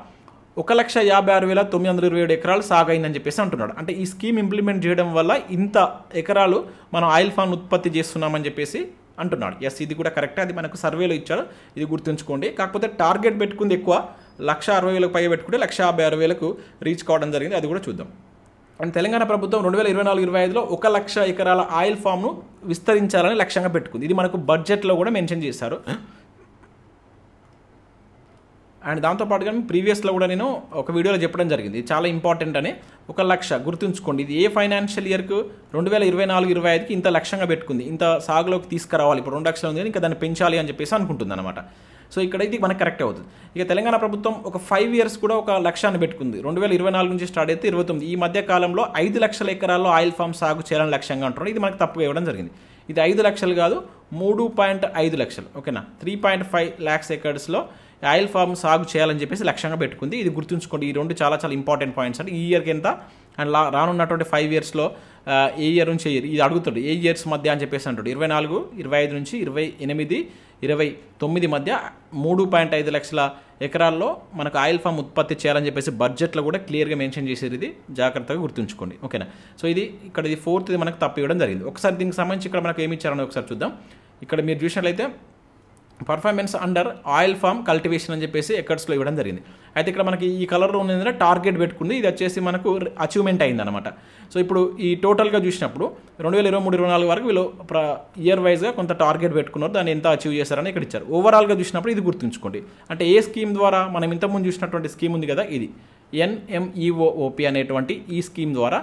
ఒక లక్ష యాభై ఆరు వేల తొమ్మిది వందల ఇరవై ఏడు ఎకరాలు సాగైందని చెప్పేసి అంటున్నాడు. అంటే ఈ స్కీమ్ ఇంప్లిమెంట్ చేయడం వల్ల ఇంత ఎకరాలు మనం ఆయిల్ ఫామ్ ఉత్పత్తి చేస్తున్నామని చెప్పేసి అంటున్నాడు. ఎస్ ఇది కూడా కరెక్టే అది మనకు సర్వేలో ఇచ్చారు ఇది గుర్తుంచుకోండి. కాకపోతే టార్గెట్ పెట్టుకుంది ఎక్కువ. లక్ష అరవై వేలకు పై పెట్టుకుంటే లక్ష యాభై ఆరు వేలకు రీచ్ కావడం జరిగింది. అది కూడా చూద్దాం. అండ్ తెలంగాణ ప్రభుత్వం రెండు వేల ఇరవై నాలుగు ఇరవై ఐదులో ఒక లక్ష ఎకరాల ఆయిల్ ఫామ్ను విస్తరించాలని లక్ష్యంగా పెట్టుకుంది. ఇది మనకు బడ్జెట్లో కూడా మెన్షన్ చేశారు. అండ్ దాంతోపాటుగా ప్రీవియస్లో కూడా నేను ఒక వీడియోలో చెప్పడం జరిగింది. చాలా ఇంపార్టెంట్ అని. ఒక లక్ష గుర్తుంచుకోండి. ఇది ఏ ఫైనాన్షియల్ ఇయర్కు? రెండు వేల ఇరవై నాలుగు ఇరవై ఐదుకి ఇంత లక్ష్యంగా పెట్టుకుంది. ఇంత సాగులోకి తీసుకురావాలి. ఇప్పుడు రెండు లక్షలు ఉంది ఇంకా దాన్ని పెంచాలి అని చెప్పేసి అనుకుంటుంది అనమాట సో ఇక్కడ ఇది మనకు కరెక్ట్ అవుతుంది. ఇక తెలంగాణ ప్రభుత్వం ఒక ఫైవ్ ఇయర్స్ కూడా ఒక లక్ష్యాన్ని పెట్టుకుంది. రెండు వేల ఇరవై నాలుగు నుంచి స్టార్ట్ అయితే ఇరవై తొమ్మిది. ఈ మధ్య కాలంలో ఐదు లక్షల ఎకరాల్లో ఆయిల్ ఫామ్ సాగు చేయాలని లక్ష్యంగా అంటున్నారు ఇది మనకు తప్పు ఇవ్వడం జరిగింది. ఇది ఐదు లక్షలు కాదు మూడు పాయింట్ ఐదు లక్షలు. ఓకేనా? త్రీ పాయింట్ ఫైవ్ ల్యాక్స్ ఎకర్స్లో ఆయిల్ ఫామ్ సాగు చేయాలని చెప్పేసి లక్ష్యంగా పెట్టుకుంది. ఇది గుర్తుంచుకోండి ఈ రెండు చాలా చాలా ఇంపార్టెంట్ పాయింట్స్ అంటే ఈ ఇయర్కి ఎంత అండ్ లా రానున్నటువంటి ఫైవ్ ఇయర్స్లో ఏ ఇయర్ నుంచి ఇయర్ ఇది అడుగుతాడు. ఏ ఇయర్స్ మధ్య అని చెప్పేసి అంటాడు. ఇరవై నాలుగు ఇరవై ఐదు నుంచి ఇరవై ఎనిమిది ఇరవై తొమ్మిది మధ్య మూడు పాయింట్ ఐదు లక్షల ఎకరాల్లో మనకు ఆయిల్ ఫామ్ ఉత్పత్తి చేయాలని చెప్పేసి బడ్జెట్లో కూడా క్లియర్గా మెన్షన్ చేసేది ఇది. జాగ్రత్తగా గుర్తుంచుకోండి. ఓకేనా? సో ఇది ఇక్కడ ఇది ఫోర్త్ ఇది మనకు తప్పివ్వడం జరిగింది. ఒకసారి దీనికి సంబంధించి ఇక్కడ మనకు ఏమి ఇచ్చారని ఒకసారి చూద్దాం. ఇక్కడ మీరు చూసినట్లయితే performance under oil palm cultivation అని చెప్పేసి ఎకర్స్లో ఇవ్వడం జరిగింది. అయితే ఇక్కడ మనకి ఈ కలర్లో ఉన్నది టార్గెట్ పెట్టుకుంది. ఇది వచ్చేసి మనకు అచీవ్మెంట్ అయిందనమాట సో ఇప్పుడు ఈ టోటల్గా చూసినప్పుడు రెండు వేల ఇరవై మూడు ఇరవై నాలుగు వరకు వీళ్ళు ప్ర ఇయర్ వైజ్గా కొంత టార్గెట్ పెట్టుకున్నారు. దాన్ని ఎంత అచీవ్ చేశారని ఇక్కడ ఇచ్చారు. ఓవరాల్గా చూసినప్పుడు ఇది గుర్తుంచుకోండి. అంటే ఏ స్కీమ్ ద్వారా మనం ఇంతకుముందు చూసినటువంటి స్కీమ్ ఉంది కదా ఇది. ఎన్ఎంఈఓఓపి అనేటువంటి ఈ స్కీమ్ ద్వారా.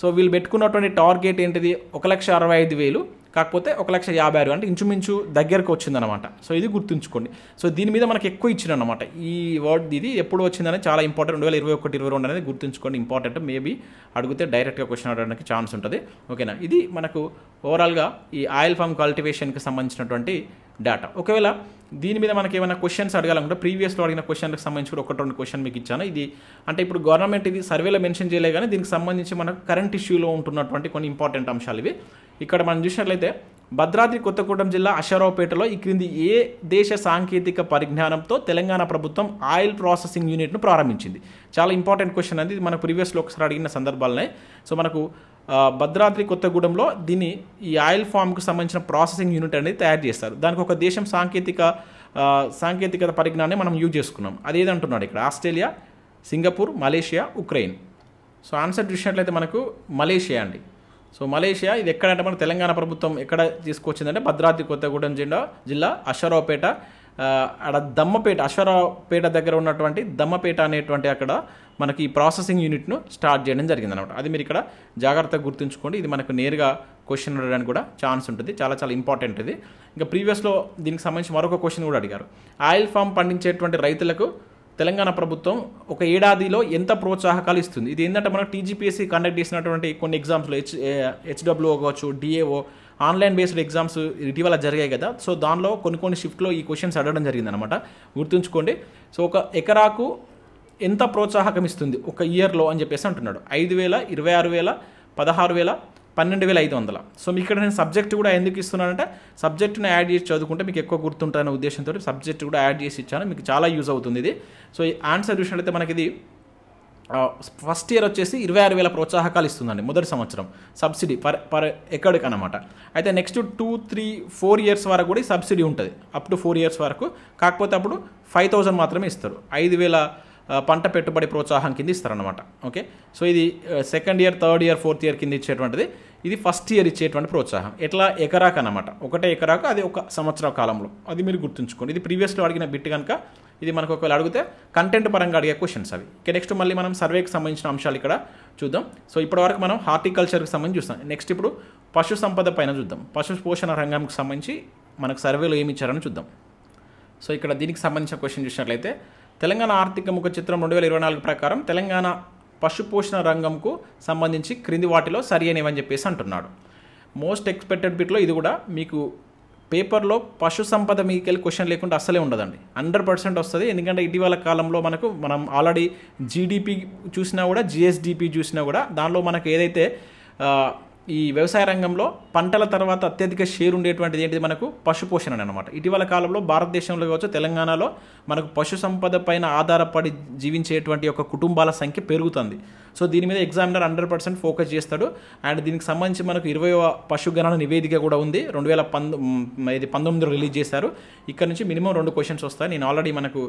సో వీళ్ళు పెట్టుకున్నటువంటి టార్గెట్ ఏంటిది? ఒక లక్ష అరవై ఐదు వేలు కాకపోతే ఒక లక్ష యాభై ఆరు అంటే ఇంచుమించు దగ్గరకు వచ్చిందనమాట సో ఇది గుర్తుంచుకోండి. సో దీని మీద మనకి ఎక్కువ ఇచ్చిందనమాట ఈ వర్డ్ ఇది ఎప్పుడు వచ్చిందని చాలా ఇంపార్టెంట్. రెండు వేల ఇరవై ఒకటి ఇరవై రెండు అనేది గుర్తుంచుకోండి. ఇంపార్టెంట్ మేబీ అడిగితే డైరెక్ట్గా క్వశ్చన్ అడగడానికి ఛాన్స్ ఉంటుంది. ఓకేనా? ఇది మనకు ఓవరాల్గా ఈ ఆయిల్ ఫామ్ కల్టివేషన్కి సంబంధించినటువంటి డేటా. ఒకవేళ దీని మీద మనకి ఏమైనా క్వశ్చన్స్ అడగాలనుకుంటే ప్రీవియస్లో అడిగిన క్వశ్చన్కి సంబంధించి కూడా ఒకటి రెండు క్వశ్చన్ మీకు ఇచ్చాను. ఇది అంటే ఇప్పుడు గవర్నమెంట్ ఇది సర్వేలో మెన్షన్ చేయలే కానీ దీనికి సంబంధించి మనకు కరెంట్ ఇష్యూలో ఉంటున్నటువంటి కొన్ని ఇంపార్టెంట్ అంశాలు ఇవి. ఇక్కడ మనం చూసినట్లయితే భద్రాద్రి కొత్తగూడెం జిల్లా అశ్వరావుపేటలో ఈ క్రింది ఏ దేశ సాంకేతిక పరిజ్ఞానంతో తెలంగాణ ప్రభుత్వం ఆయిల్ ప్రాసెసింగ్ యూనిట్ను ప్రారంభించింది. చాలా ఇంపార్టెంట్ క్వశ్చన్ అది మన ప్రీవియస్లో ఒకసారి అడిగిన సందర్భాలనే. సో మనకు భద్రాద్రి కొత్తగూడెంలో దీన్ని ఈ ఆయిల్ ఫామ్కు సంబంధించిన ప్రాసెసింగ్ యూనిట్ అనేది తయారు చేస్తారు. దానికి ఒక దేశం సాంకేతిక సాంకేతికత పరిజ్ఞానాన్ని మనం యూజ్ చేసుకున్నాం. అదేదంటున్నాడు ఇక్కడ? Australia Singapore Malaysia Ukraine. So answer చూసినట్లయితే మనకు మలేషియా అండి. సో మలేషియా ఇది ఎక్కడంటే మన తెలంగాణ ప్రభుత్వం ఎక్కడ తీసుకొచ్చిందంటే భద్రాద్రి కొత్తగూడెం జిల్లా జిల్లా అశ్వరావుపేట. అక్కడ దమ్మపేట అశ్వరావుపేట దగ్గర ఉన్నటువంటి దమ్మపేట అనేటువంటి అక్కడ మనకి ఈ ప్రాసెసింగ్ యూనిట్ను స్టార్ట్ చేయడం జరిగింది అనమాట అది మీరు ఇక్కడ జాగ్రత్తగా గుర్తుంచుకోండి. ఇది మనకు నేరుగా క్వశ్చన్ అడగడానికి కూడా ఛాన్స్ ఉంటుంది. చాలా చాలా ఇంపార్టెంట్ ఇది. ఇంకా ప్రీవియస్లో దీనికి సంబంధించి మరొక క్వశ్చన్ కూడా అడిగారు. ఆయిల్ ఫామ్ పండించేటువంటి రైతులకు తెలంగాణ ప్రభుత్వం ఒక ఏడాదిలో ఎంత ప్రోత్సాహకాలు ఇస్తుంది? ఇది ఏంటంటే మనకు టీజీపీఎస్సీ కండక్ట్ చేసినటువంటి కొన్ని ఎగ్జామ్స్లో హెచ్ హెచ్డబ్ల్యూఓ కావచ్చు డిఏఓ ఆన్లైన్ బేస్డ్ ఎగ్జామ్స్ ఇటీవల జరిగాయి కదా. సో దానిలో కొన్ని కొన్ని షిఫ్ట్లో ఈ క్వశ్చన్స్ అడగడం జరిగింది అనమాట గుర్తుంచుకోండి. సో ఒక ఎకరాకు ఎంత ప్రోత్సాహకం ఇస్తుంది? ఒక ఇయర్లో అని చెప్పేసి అంటున్నాడు. ఐదు వేల ఇరవై ఆరు వేల పదహారు వేల పన్నెండు వేల ఐదు వందల. సో మీకు ఇక్కడ నేను సబ్జెక్ట్ కూడా ఎందుకు ఇస్తున్నానంటే సబ్జెక్ట్ని యాడ్ చేసి చదువుకుంటే మీకు ఎక్కువ గుర్తుంటాయనే ఉద్దేశంతో సబ్జెక్ట్ కూడా యాడ్ చేసి ఇచ్చాను. మీకు చాలా యూజ్ అవుతుంది ఇది. సో ఈ ఆన్సర్ చూసినట్లయితే మనకి ఇది ఫస్ట్ ఇయర్ వచ్చేసి ఇరవై ఆరు వేల ప్రోత్సాహకాలు ఇస్తుందండి మొదటి సంవత్సరం. సబ్సిడీ పర్ పర్ ఎక్కడికి అనమాట అయితే next two three four years వరకు కూడా సబ్సిడీ ఉంటుంది. అప్ టు ఫోర్ ఇయర్స్ వరకు. కాకపోతే అప్పుడు ఫైవ్ థౌజండ్ మాత్రమే ఇస్తారు. ఐదు వేల పంట పెట్టుబడి ప్రోత్సాహం కింద ఇస్తారనమాట ఓకే? సో ఇది second year third year fourth year కింద ఇచ్చేటువంటిది. ఇది ఫస్ట్ ఇయర్ ఇచ్చేటువంటి ప్రోత్సాహం. ఎట్లా? ఎకరాకు అనమాట ఒకటే ఎకరాకు అది ఒక సంవత్సర కాలంలో. అది మీరు గుర్తుంచుకోండి. ఇది ప్రీవియస్లో అడిగిన బిట్ కనుక ఇది మనకు ఒకవేళ అడిగితే కంటెంట్ పరంగా అడిగే క్వశ్చన్స్ అవి. ఇక నెక్స్ట్ మళ్ళీ మనం సర్వేకి సంబంధించిన అంశాలు ఇక్కడ చూద్దాం. సో ఇప్పటివరకు మనం హార్టికల్చర్కి సంబంధించి చూస్తాం. నెక్స్ట్ ఇప్పుడు పశు సంపద పైన చూద్దాం. పశు పోషణ రంగంకి సంబంధించి మనకు సర్వేలో ఏమి ఇచ్చారని చూద్దాం. సో ఇక్కడ దీనికి సంబంధించిన క్వశ్చన్ చూసినట్లయితే తెలంగాణ ఆర్థిక ముఖ చిత్రం రెండు వేల ఇరవై నాలుగు ప్రకారం తెలంగాణ పశుపోషణ రంగంకు సంబంధించి క్రింది వాటిలో సరి అనేవని చెప్పేసి అంటున్నాడు. మోస్ట్ ఎక్స్పెక్టెడ్ బిట్లో ఇది కూడా మీకు పేపర్లో పశు సంపద మీకు వెళ్ళి క్వశ్చన్ లేకుండా అస్సలే ఉండదండి. హండ్రెడ్ పర్సెంట్ వస్తుంది. ఎందుకంటే ఇటీవల కాలంలో మనకు మనం ఆల్రెడీ జీడిపి చూసినా కూడా జిఎస్డిపి చూసినా కూడా దానిలో మనకు ఏదైతే ఈ వ్యవసాయ రంగంలో పంటల తర్వాత అత్యధిక షేర్ ఉండేటువంటిది ఏంటిది మనకు? పశు పోషణ అనమాట ఇటీవల కాలంలో భారతదేశంలో కావచ్చు తెలంగాణలో మనకు పశు సంపద పైన ఆధారపడి జీవించేటువంటి ఒక కుటుంబాల సంఖ్య పెరుగుతుంది. సో దీని మీద ఎగ్జామినర్ హండ్రెడ్ పర్సెంట్ ఫోకస్ చేస్తాడు. అండ్ దీనికి సంబంధించి మనకు ఇరవై పశుగణన నివేదిక కూడా ఉంది. రెండు వేల పంద ఇది పంతొమ్మిదిలో రిలీజ్ చేశారు. ఇక్కడ నుంచి మినిమం రెండు క్వశ్చన్స్ వస్తాయి. నేను ఆల్రెడీ మనకు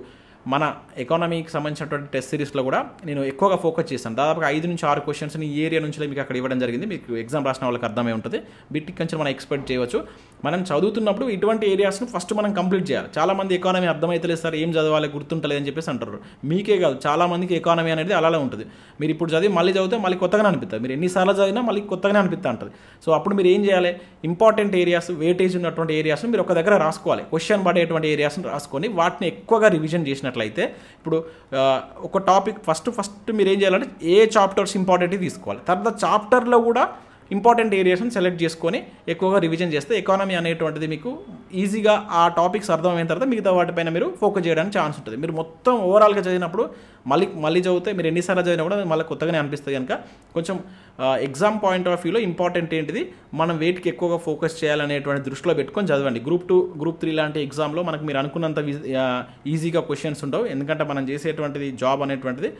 మన ఎకానమీకి సంబంధించినటువంటి టెస్ట్ సిరీస్లో కూడా నేను ఎక్కువగా ఫోకస్ చేశాను. దాదాపుగా ఐదు నుంచి ఆరు క్వశ్చన్స్ని ఈ ఏరియా నుంచి మీకు అక్కడ ఇవ్వడం జరిగింది. మీకు ఎగ్జామ్ రాసిన వాళ్ళకి అర్థమై ఉంటుంది. బిట్టి కొంచెం మనం ఎక్స్పెక్ట్ చేయవచ్చు. మనం చదువుతున్నప్పుడు ఇటువంటి ఏరియాస్ను ఫస్ట్ మనం కంప్లీట్ చేయాలి. చాలా మంది ఎకానమీ అర్థమైతలేదు సార్ ఏం చదవాలి గుర్తుంటలేదు అని చెప్పేసి అంటారు. మీకే కాదు చాలా మందికి ఎకానమీ అనేది అలానే ఉంటుంది. మీరు ఇప్పుడు చదివి మళ్ళీ చదివితే మళ్ళీ కొత్తగానే అనిపిస్తుంది మీరు ఎన్నిసార్లు చదివినా మళ్ళీ కొత్తగానే అనిపిస్తూ ఉంటుంది సో అప్పుడు మీరు ఏం చేయాలి? ఇంపార్టెంట్ ఏరియాస్ వేటేజ్ ఉన్నటువంటి ఏరియాస్ మీరు ఒక దగ్గర రాసుకోవాలి. క్వశ్చన్ పడేటువంటి ఏరియాస్ని రాసుకొని వాటిని ఎక్కువగా రివిజన్ చేసినట్లయితే ఇప్పుడు ఒక టాపిక్ ఫస్ట్ ఫస్ట్ మీరు ఏం చేయాలంటే ఏ చాప్టర్స్ ఇంపార్టెంట్ తీసుకోవాలి. తర్వాత చాప్టర్లో కూడా ఇంపార్టెంట్ ఏరియాస్ని సెలెక్ట్ చేసుకొని ఎక్కువగా రివిజన్ చేస్తే ఎకానమీ అనేటువంటిది మీకు ఈజీగా ఆ టాపిక్స్ అర్థమైన తర్వాత మిగతా వాటిపైన మీరు ఫోకస్ చేయడానికి ఛాన్స్ ఉంటుంది. మీరు మొత్తం ఓవరాల్గా చదివినప్పుడు మళ్ళీ మళ్ళీ చదివితే మీరు ఎన్నిసార్లు చదివినా కూడా మళ్ళీ కొత్తగానే అనిపిస్తుంది కనుక కొంచెం ఎగ్జామ్ పాయింట్ ఆఫ్ వ్యూలో ఇంపార్టెంట్ ఏంటిది? మనం వెయిట్కి ఎక్కువగా ఫోకస్ చేయాలనేటువంటి దృష్టిలో పెట్టుకొని చదవండి. గ్రూప్ టూ గ్రూప్ త్రీ లాంటి ఎగ్జామ్లో మనకు మీరు అనుకున్నంత ఈజీగా క్వశ్చన్స్ ఉండవు. ఎందుకంటే మనం చేసేటువంటిది జాబ్ అనేటువంటిది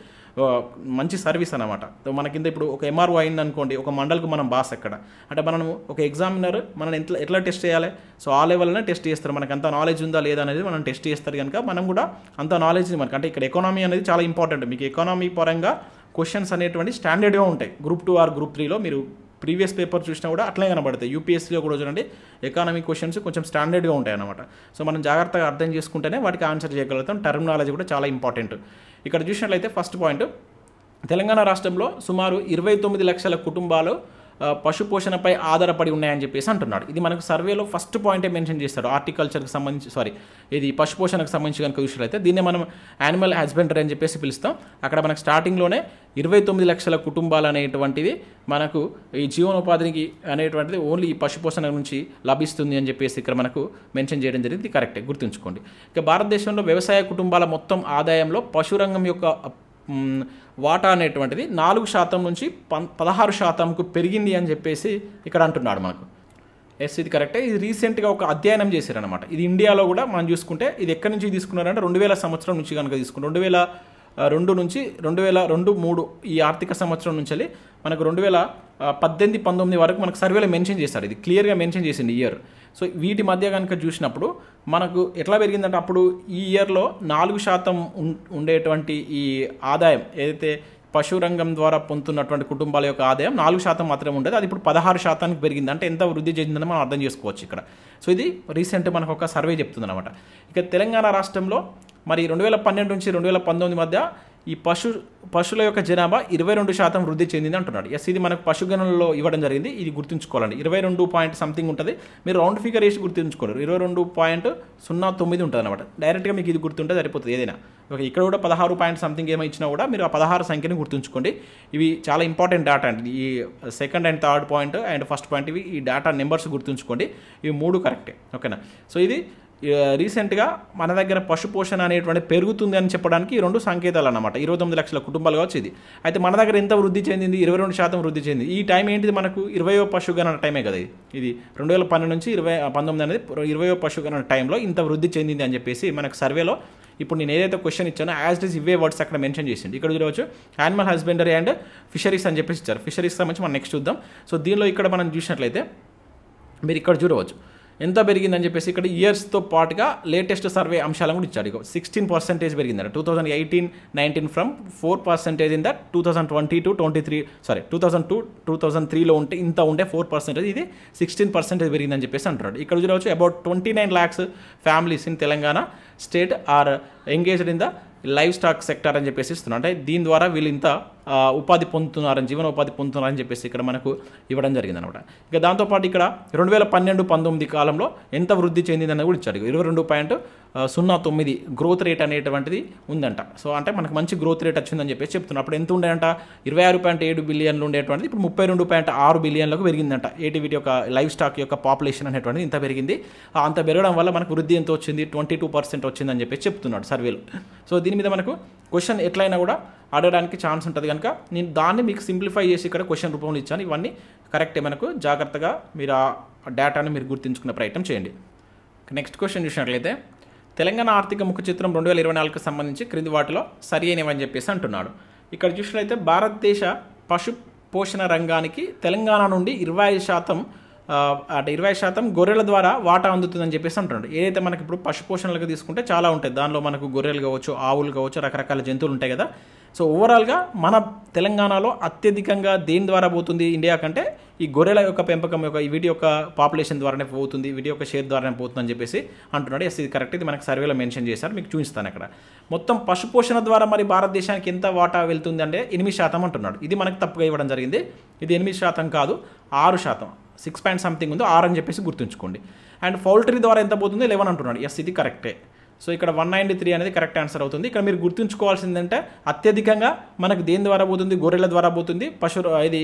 మంచి సర్వీస్ అనమాట మన కింద ఇప్పుడు ఒక ఎంఆర్ఓ అయింది అనుకోండి ఒక మండల్కు మనం బాస్ ఎక్కడ? అంటే మనం ఒక ఎగ్జామినర్ మనం ఎట్లా ఎట్లా టెస్ట్ చేయాలి? సో ఆ లెవెల్నే టెస్ట్ చేస్తారు. మనకు అంత నాలెడ్జ్ ఉందా లేదా అనేది మనం టెస్ట్ చేస్తారు కనుక మనం కూడా అంత నాలెడ్జ్ మనకి అంటే ఇక్కడ ఎకానమీ అనేది చాలా ఇంపార్టెంట్ మీకు ఎకానమీ పరంగా క్వశ్చన్స్ అనేటువంటి స్టాండర్డ్గా ఉంటాయి. గ్రూప్ టూ ఆర్ గ్రూప్ త్రీలో మీరు ప్రీవియస్ పేపర్ చూసినా కూడా అట్లే కనబడతాయి. యూపీఎస్సీలో కూడా చూడండి ఎకానమీ క్వశ్చన్స్ కొంచెం స్టాండర్డ్గా ఉంటాయి అనమాట సో మనం జాగ్రత్తగా అర్థం చేసుకుంటేనే వాటికి ఆన్సర్ చేయగలుగుతాం. టర్మినాలజీ కూడా చాలా ఇంపార్టెంట్ ఇక్కడ చూసినట్లయితే ఫస్ట్ పాయింట్ తెలంగాణ రాష్ట్రంలో సుమారు ఇరవై తొమ్మిది లక్షల కుటుంబాలు పశుపోషణపై ఆధారపడి ఉన్నాయని చెప్పేసి అంటున్నాడు. ఇది మనకు సర్వేలో ఫస్ట్ పాయింటే మెన్షన్ చేస్తాడు హార్టికల్చర్కి సంబంధించి సారీ ఇది పశుపోషణకు సంబంధించి కనుక చూసినట్లయితే దీన్ని మనం యానిమల్ హస్బెండరీ అని చెప్పేసి పిలుస్తాం. అక్కడ మనకు స్టార్టింగ్లోనే ఇరవై తొమ్మిది లక్షల కుటుంబాలు అనేటువంటిది మనకు ఈ జీవనోపాధికి అనేటువంటిది ఓన్లీ ఈ పశుపోషణ నుంచి లభిస్తుంది అని చెప్పేసి ఇక్కడ మనకు మెన్షన్ చేయడం జరిగింది. కరెక్టే గుర్తుంచుకోండి. ఇక భారతదేశంలో వ్యవసాయ కుటుంబాల మొత్తం ఆదాయంలో పశురంగం యొక్క వాటా అనేటువంటిది నాలుగు శాతం నుంచి పన్ పదహారు శాతంకు పెరిగింది అని చెప్పేసి ఇక్కడ అంటున్నాడు మనకు. ఎస్ ఇది కరెక్టే. ఇది రీసెంట్గా ఒక అధ్యయనం చేశారనమాట ఇది ఇండియాలో కూడా మనం చూసుకుంటే ఇది ఎక్కడి నుంచి తీసుకున్నారంటే రెండు వేల సంవత్సరం నుంచి కనుక తీసుకుని రెండు వేల రెండు నుంచి రెండు వేల రెండు మూడు ఈ ఆర్థిక సంవత్సరం నుంచి వెళ్ళి మనకు రెండు వేల పద్దెనిమిది పంతొమ్మిది వరకు మనకు సర్వేలో మెన్షన్ చేశారు. ఇది క్లియర్గా మెన్షన్ చేసింది ఇయర్. సో వీటి మధ్య కనుక చూసినప్పుడు మనకు ఎట్లా పెరిగిందంటే అప్పుడు ఈ ఇయర్లో నాలుగు శాతం ఉండేటువంటి ఈ ఆదాయం ఏదైతే పశు రంగం ద్వారా పొందుతున్నటువంటి కుటుంబాల యొక్క ఆదాయం నాలుగు శాతం మాత్రమే ఉండేది. అది ఇప్పుడు పదహారు శాతానికి పెరిగింది. అంటే ఎంత వృద్ధి చెందిందని మనం అర్థం చేసుకోవచ్చు ఇక్కడ. సో ఇది రీసెంట్ మనకు ఒక సర్వే చెప్తుంది అనమాట ఇక తెలంగాణ రాష్ట్రంలో మరి రెండు వేల పన్నెండు నుంచి రెండు వేల పంతొమ్మిది మధ్య ఈ పశు పశువుల యొక్క జనాభా ఇరవై రెండు శాతం వృద్ధి చెందింది అంటున్నాడు. ఎస్ ఇది మనకు పశుగణంలో ఇవ్వడం జరిగింది. ఇది గుర్తుంచుకోవాలండి. ఇరవై రెండు పాయింట్ సంథింగ్ ఉంటుంది. మీరు రౌండ్ ఫిగర్ వేసి గుర్తుంచుకోలేరు ఇరవై రెండు పాయింట్ సున్నా తొమ్మిది ఉంటుంది అనమాట డైరెక్ట్గా మీకు ఇది గుర్తుంటే సరిపోతుంది ఏదైనా. ఓకే ఇక్కడ కూడా పదహారు పాయింట్ సంథింగ్ ఏమో ఇచ్చినా కూడా మీరు ఆ పదహారు సంఖ్యను గుర్తుంచుకోండి. ఇవి చాలా ఇంపార్టెంట్ డేటా అండి. ఈ second and third point and first point ఇవి ఈ డేటా నెంబర్స్ గుర్తుంచుకోండి. ఇవి మూడు కరెక్టే ఓకేనా సో ఇది రీసెంట్గా మన దగ్గర పశు పోషణ అనేటువంటి పెరుగుతుంది అని చెప్పడానికి ఈ రెండు సంకేతాలు అన్నమాట ఇరవై తొమ్మిది లక్షల కుటుంబాలు కావచ్చు ఇది. అయితే మన దగ్గర ఎంత వృద్ధి చెందింది? ఇరవై రెండు శాతం వృద్ధి చెందింది ఈ టైం ఏంటిది మనకు? ఇరవయో పశుగణన టైమే కదా ఇది. ఇది రెండు వేల పన్నెండు నుంచి ఇరవై పంతొమ్మిది అనేది ఇరవయో పశుగణన టైంలో ఇంత వృద్ధి చెందింది అని చెప్పేసి మనకు సర్వేలో ఇప్పుడు నేను ఏదైతే క్వశ్చన్ ఇచ్చానో యాజ్ ఇస్ ఇవే వర్డ్స్ అక్కడ మెన్షన్ చేసింది. ఇక్కడ చూడవచ్చు యానిమల్ హస్బెండరీ అండ్ ఫిషరీస్ అని చెప్పేసి ఇచ్చారు. ఫిషరీస్ సంబంధించి మనం నెక్స్ట్ చూద్దాం. సో దీనిలో ఇక్కడ మనం చూసినట్లయితే మీరు ఇక్కడ చూడవచ్చు. ఎంత పెరిగిందని చెప్పేసి ఇక్కడ ఇయర్స్తో పాటుగా లేటెస్ట్ సర్వే అంశాలను కూడా ఇచ్చాడు. ఇక సిక్స్టీన్ పర్సెంటేజ్ పెరిగిందంట. Two thousand eighteen nineteen from four percentage in the two thousand twenty two twenty three sorry two thousand two two thousand త్రీలో ఉంటే ఇంత ఉండే ఫోర్ పర్సెంటేజ్ ఇది సిక్స్టీన్ పర్సెంటేజ్ పెరిగిందని చెప్పేసి అంటున్నాడు. ఇక్కడ చూడవచ్చు about twenty nine lakhs families in Telangana state are engaged in the livestock sector అని చెప్పేసి ఇస్తున్నాం. అంటే దీని ద్వారా వీళ్ళు ఇంత ఉపాధి పొందుతున్నారని జీవన ఉపాధి పొందుతున్నారని చెప్పేసి ఇక్కడ మనకు ఇవ్వడం జరిగింది అనమాట ఇక దాంతోపాటు ఇక్కడ రెండు వేల పన్నెండు పంతొమ్మిది కాలంలో ఎంత వృద్ధి చెందిందని కూడా ఇచ్చారు. ఇరవై రెండు పాయింట్ సున్నా తొమ్మిది గ్రోత్ రేట్ అనేటువంటిది ఉందంట. సో అంటే మనకు మంచి గ్రోత్ రేట్ వచ్చిందని చెప్పేసి చెప్తున్నారు. అప్పుడు ఎంత ఉండేదంట? ఇరవై ఆరు పాయింట్ ఏడు బిలియన్లు ఉండేటువంటిది. ఇప్పుడు ముప్పై రెండు పాయింట్ ఆరు బిలియన్లకు పెరిగిందంట. ఏటీవీటీ యొక్క లైవ్ స్టాక్ యొక్క పాపులేషన్ అనేటువంటిది ఇంత పెరిగింది. అంత పెరగడం వల్ల మనకు వృద్ధి ఎంత వచ్చింది? ట్వంటీ టూ పర్సెంట్ వచ్చిందని చెప్పేసి చెప్తున్నాడు సర్వేలో సో దీని మీద మనకు క్వశ్చన్ ఎట్లయినా కూడా అడగడానికి ఛాన్స్ ఉంటుంది కనుక నేను దాన్ని మీకు సింప్లిఫై చేసి ఇక్కడ క్వశ్చన్ రూపంలో ఇచ్చాను. ఇవన్నీ కరెక్టే మనకు జాగ్రత్తగా మీరు ఆ డేటాను మీరు గుర్తుంచుకునే ప్రయత్నం చేయండి. నెక్స్ట్ క్వశ్చన్ చూసినట్లయితే తెలంగాణ ఆర్థిక ముఖ చిత్రం రెండు వేల ఇరవై నాలుగుకి సంబంధించి క్రింది వాటిలో సరి అయినవని చెప్పేసి అంటున్నాడు. ఇక్కడ చూసినట్లయితే భారతదేశ పశు పోషణ రంగానికి తెలంగాణ నుండి ఇరవై ఐదు శాతం అంటే ఇరవై శాతం గొర్రెల ద్వారా వాటా అందుతుందని చెప్పేసి అంటున్నాడు. ఏదైతే మనకి ఇప్పుడు పశు పోషణలకు తీసుకుంటే చాలా ఉంటాయి. దానిలో మనకు గొర్రెలు కావచ్చు ఆవులు కావచ్చు రకరకాల జంతువులు ఉంటాయి కదా. సో ఓవరాల్గా మన తెలంగాణలో అత్యధికంగా దేని ద్వారా పోతుంది ఇండియా కంటే ఈ గొర్రెల యొక్క పెంపకం యొక్క వీటి యొక్క పాపులేషన్ ద్వారానే పోతుంది వీటి యొక్క షేర్ ద్వారానే పోతుందని చెప్పేసి అంటున్నాడు. ఎస్ ఇది కరెక్ట్ ఇది మనకు సర్వేలో మెన్షన్ చేశారు. మీకు చూపిస్తాను అక్కడ. మొత్తం పశు పోషణ ద్వారా మరి భారతదేశానికి ఎంత వాటా వెళ్తుంది అంటే ఎనిమిది శాతం అంటున్నాడు. ఇది మనకు తప్పుగా ఇవ్వడం జరిగింది. ఇది ఎనిమిది శాతం కాదు ఆరు శాతం. సిక్స్ పాయింట్ సంథింగ్ ఉందో ఆరు అని చెప్పేసి గుర్తుంచుకోండి. అండ్ పౌల్ట్రీ ద్వారా ఎంత పోతుందో? లెవెన్ అంటున్నాడు. ఎస్ ఇది కరెక్టే సో ఇక్కడ వన్ నైంటీ త్రీ అనేది కరెక్ట్ ఆన్సర్ అవుతుంది. ఇక్కడ మీరు గుర్తుంచుకోవాల్సిందంటే అత్యధికంగా మనకు దేని ద్వారా పోతుంది? గొర్రెల ద్వారా పోతుంది. పశు ఇది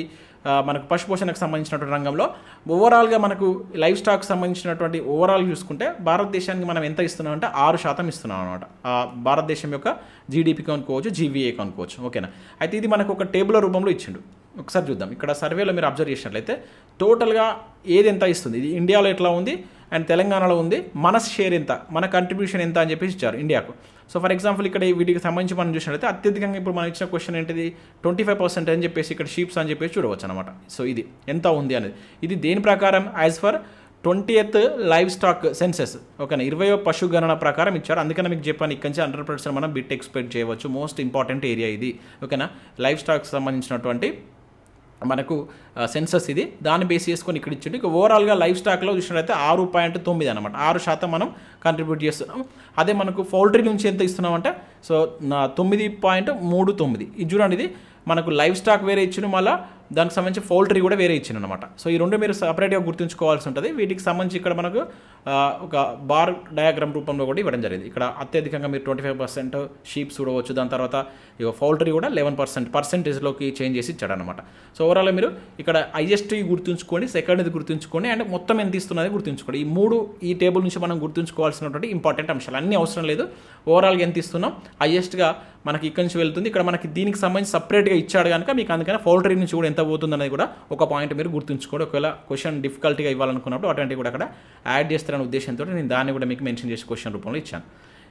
మనకు పశుపోషణకు సంబంధించినటువంటి రంగంలో. ఓవరాల్గా మనకు లైఫ్ స్టాక్ సంబంధించినటువంటి ఓవరాల్ చూసుకుంటే భారతదేశానికి మనం ఎంత ఇస్తున్నామంటే ఆరు శాతం ఇస్తున్నాం అనమాట భారతదేశం యొక్క జీడిపికి అనుకోవచ్చు జీవీఏకి అనుకోవచ్చు ఓకేనా అయితే ఇది మనకు ఒక టేబుల్ రూపంలో ఇచ్చిండు. ఒకసారి చూద్దాం. ఇక్కడ సర్వేలో మీరు అబ్జర్వ్ చేసినట్లయితే టోటల్గా ఏది ఎంత ఇస్తుంది? ఇది ఇండియాలో ఎట్లా ఉంది? అండ్ తెలంగాణలో ఉంది మన షేర్ ఎంత మన కంట్రిబ్యూషన్ ఎంత అని చెప్పేసి ఇచ్చారు ఇండియాకు. సో ఫర్ ఎగ్జాంపుల్ ఇక్కడ వీటికి సంబంధించి మనం చూసినట్లయితే అత్యధికంగా ఇప్పుడు మనం ఇచ్చిన క్వశ్చన్ ఏంటిది? ట్వంటీ ఫైవ్ పర్సెంట్ అని చెప్పేసి ఇక్కడ షీప్స్ అని చెప్పేసి చూడవచ్చు అనమాట సో ఇది ఎంత ఉంది అనేది. ఇది దేని ప్రకారం? As per twenty eighth livestock census ఓకేనా? ఇరవై పశు గణన ప్రకారం ఇచ్చారు. అందుకని మీకు చెప్పాను ఇక్కడి నుంచి హండ్రెడ్ పర్సెంట్ మనం బిట్ ఎక్స్పెక్ట్ చేయవచ్చు. మోస్ట్ ఇంపార్టెంట్ ఏరియా ఇది. ఓకేనా? లైవ్ స్టాక్ సంబంధించినటువంటి మనకు సెన్సస్ ఇది. దాన్ని బేస్ చేసుకొని ఇక్కడ ఇచ్చిండు. ఇక ఓవరాల్గా లైఫ్ స్టాక్లో చూసినట్లయితే ఆరు పాయింట్ తొమ్మిది అనమాట ఆరు శాతం మనం కంట్రిబ్యూట్ చేస్తున్నాం. అదే మనకు పౌల్ట్రీ నుంచి ఎంత ఇస్తున్నామంటే సో తొమ్మిది పాయింట్ మూడు తొమ్మిది. ఇది చూడండి ఇది మనకు లైవ్ స్టాక్ వేరే ఇచ్చిన మళ్ళీ దానికి సంబంధించి ఫోల్టరీ కూడా వేరే ఇచ్చింది అనమాట సో ఈ రెండు మీరు సపరేట్గా గుర్తుంచుకోవాల్సి ఉంటుంది. వీటికి సంబంధించి ఇక్కడ మనకు ఒక బార్ డయాగ్రామ్ రూపంలో కూడా ఇవ్వడం జరిగింది. ఇక్కడ అత్యధికంగా మీరు ట్వంటీ ఫైవ్ పర్సెంట్ షీప్స్ చూడవచ్చు. దాని తర్వాత ఇక పౌల్ట్రీ కూడా లెవెన్ పర్సెంట్ పర్సెంటేజ్లోకి చేంజ్ చేసి ఇచ్చాడనమాట సో ఓవరాల్ మీరు ఇక్కడ హైయెస్ట్వి గుర్తుంచుకోండి సెకండ్ ఇది గుర్తుంచుకోండి అండ్ మొత్తం ఎంత ఇస్తున్నది గుర్తుంచుకోండి. ఈ మూడు ఈ టేబుల్ నుంచి మనం గుర్తుంచుకోవాల్సినటువంటి ఇంపార్టెంట్ అంశాలు. అన్నీ అవసరం లేదు. ఓవరాల్గా ఎంత ఇస్తున్నాం? హైయెస్ట్గా మనకి ఇక్కడి నుంచి వెళ్తుంది. ఇక్కడ మనకి దీనికి సంబంధించి సపరేట్గా ఇచ్చాడు కనుక మీకు అందుకని పౌల్ట్రీ నుంచి కూడా ఎంత పోతుంది అనేది కూడా ఒక పాయింట్ మీరు గుర్తుంచుకోండి. ఒకవేళ క్వశ్చన్ డిఫికల్ట్గా ఇవ్వాలనుకున్నప్పుడు అటువంటివి కూడా అక్కడ యాడ్ చేస్తారనే ఉద్దేశంతో నేను దాన్ని కూడా మీకు మెన్షన్ చేసి క్వశ్చన్ రూపంలో ఇచ్చాను.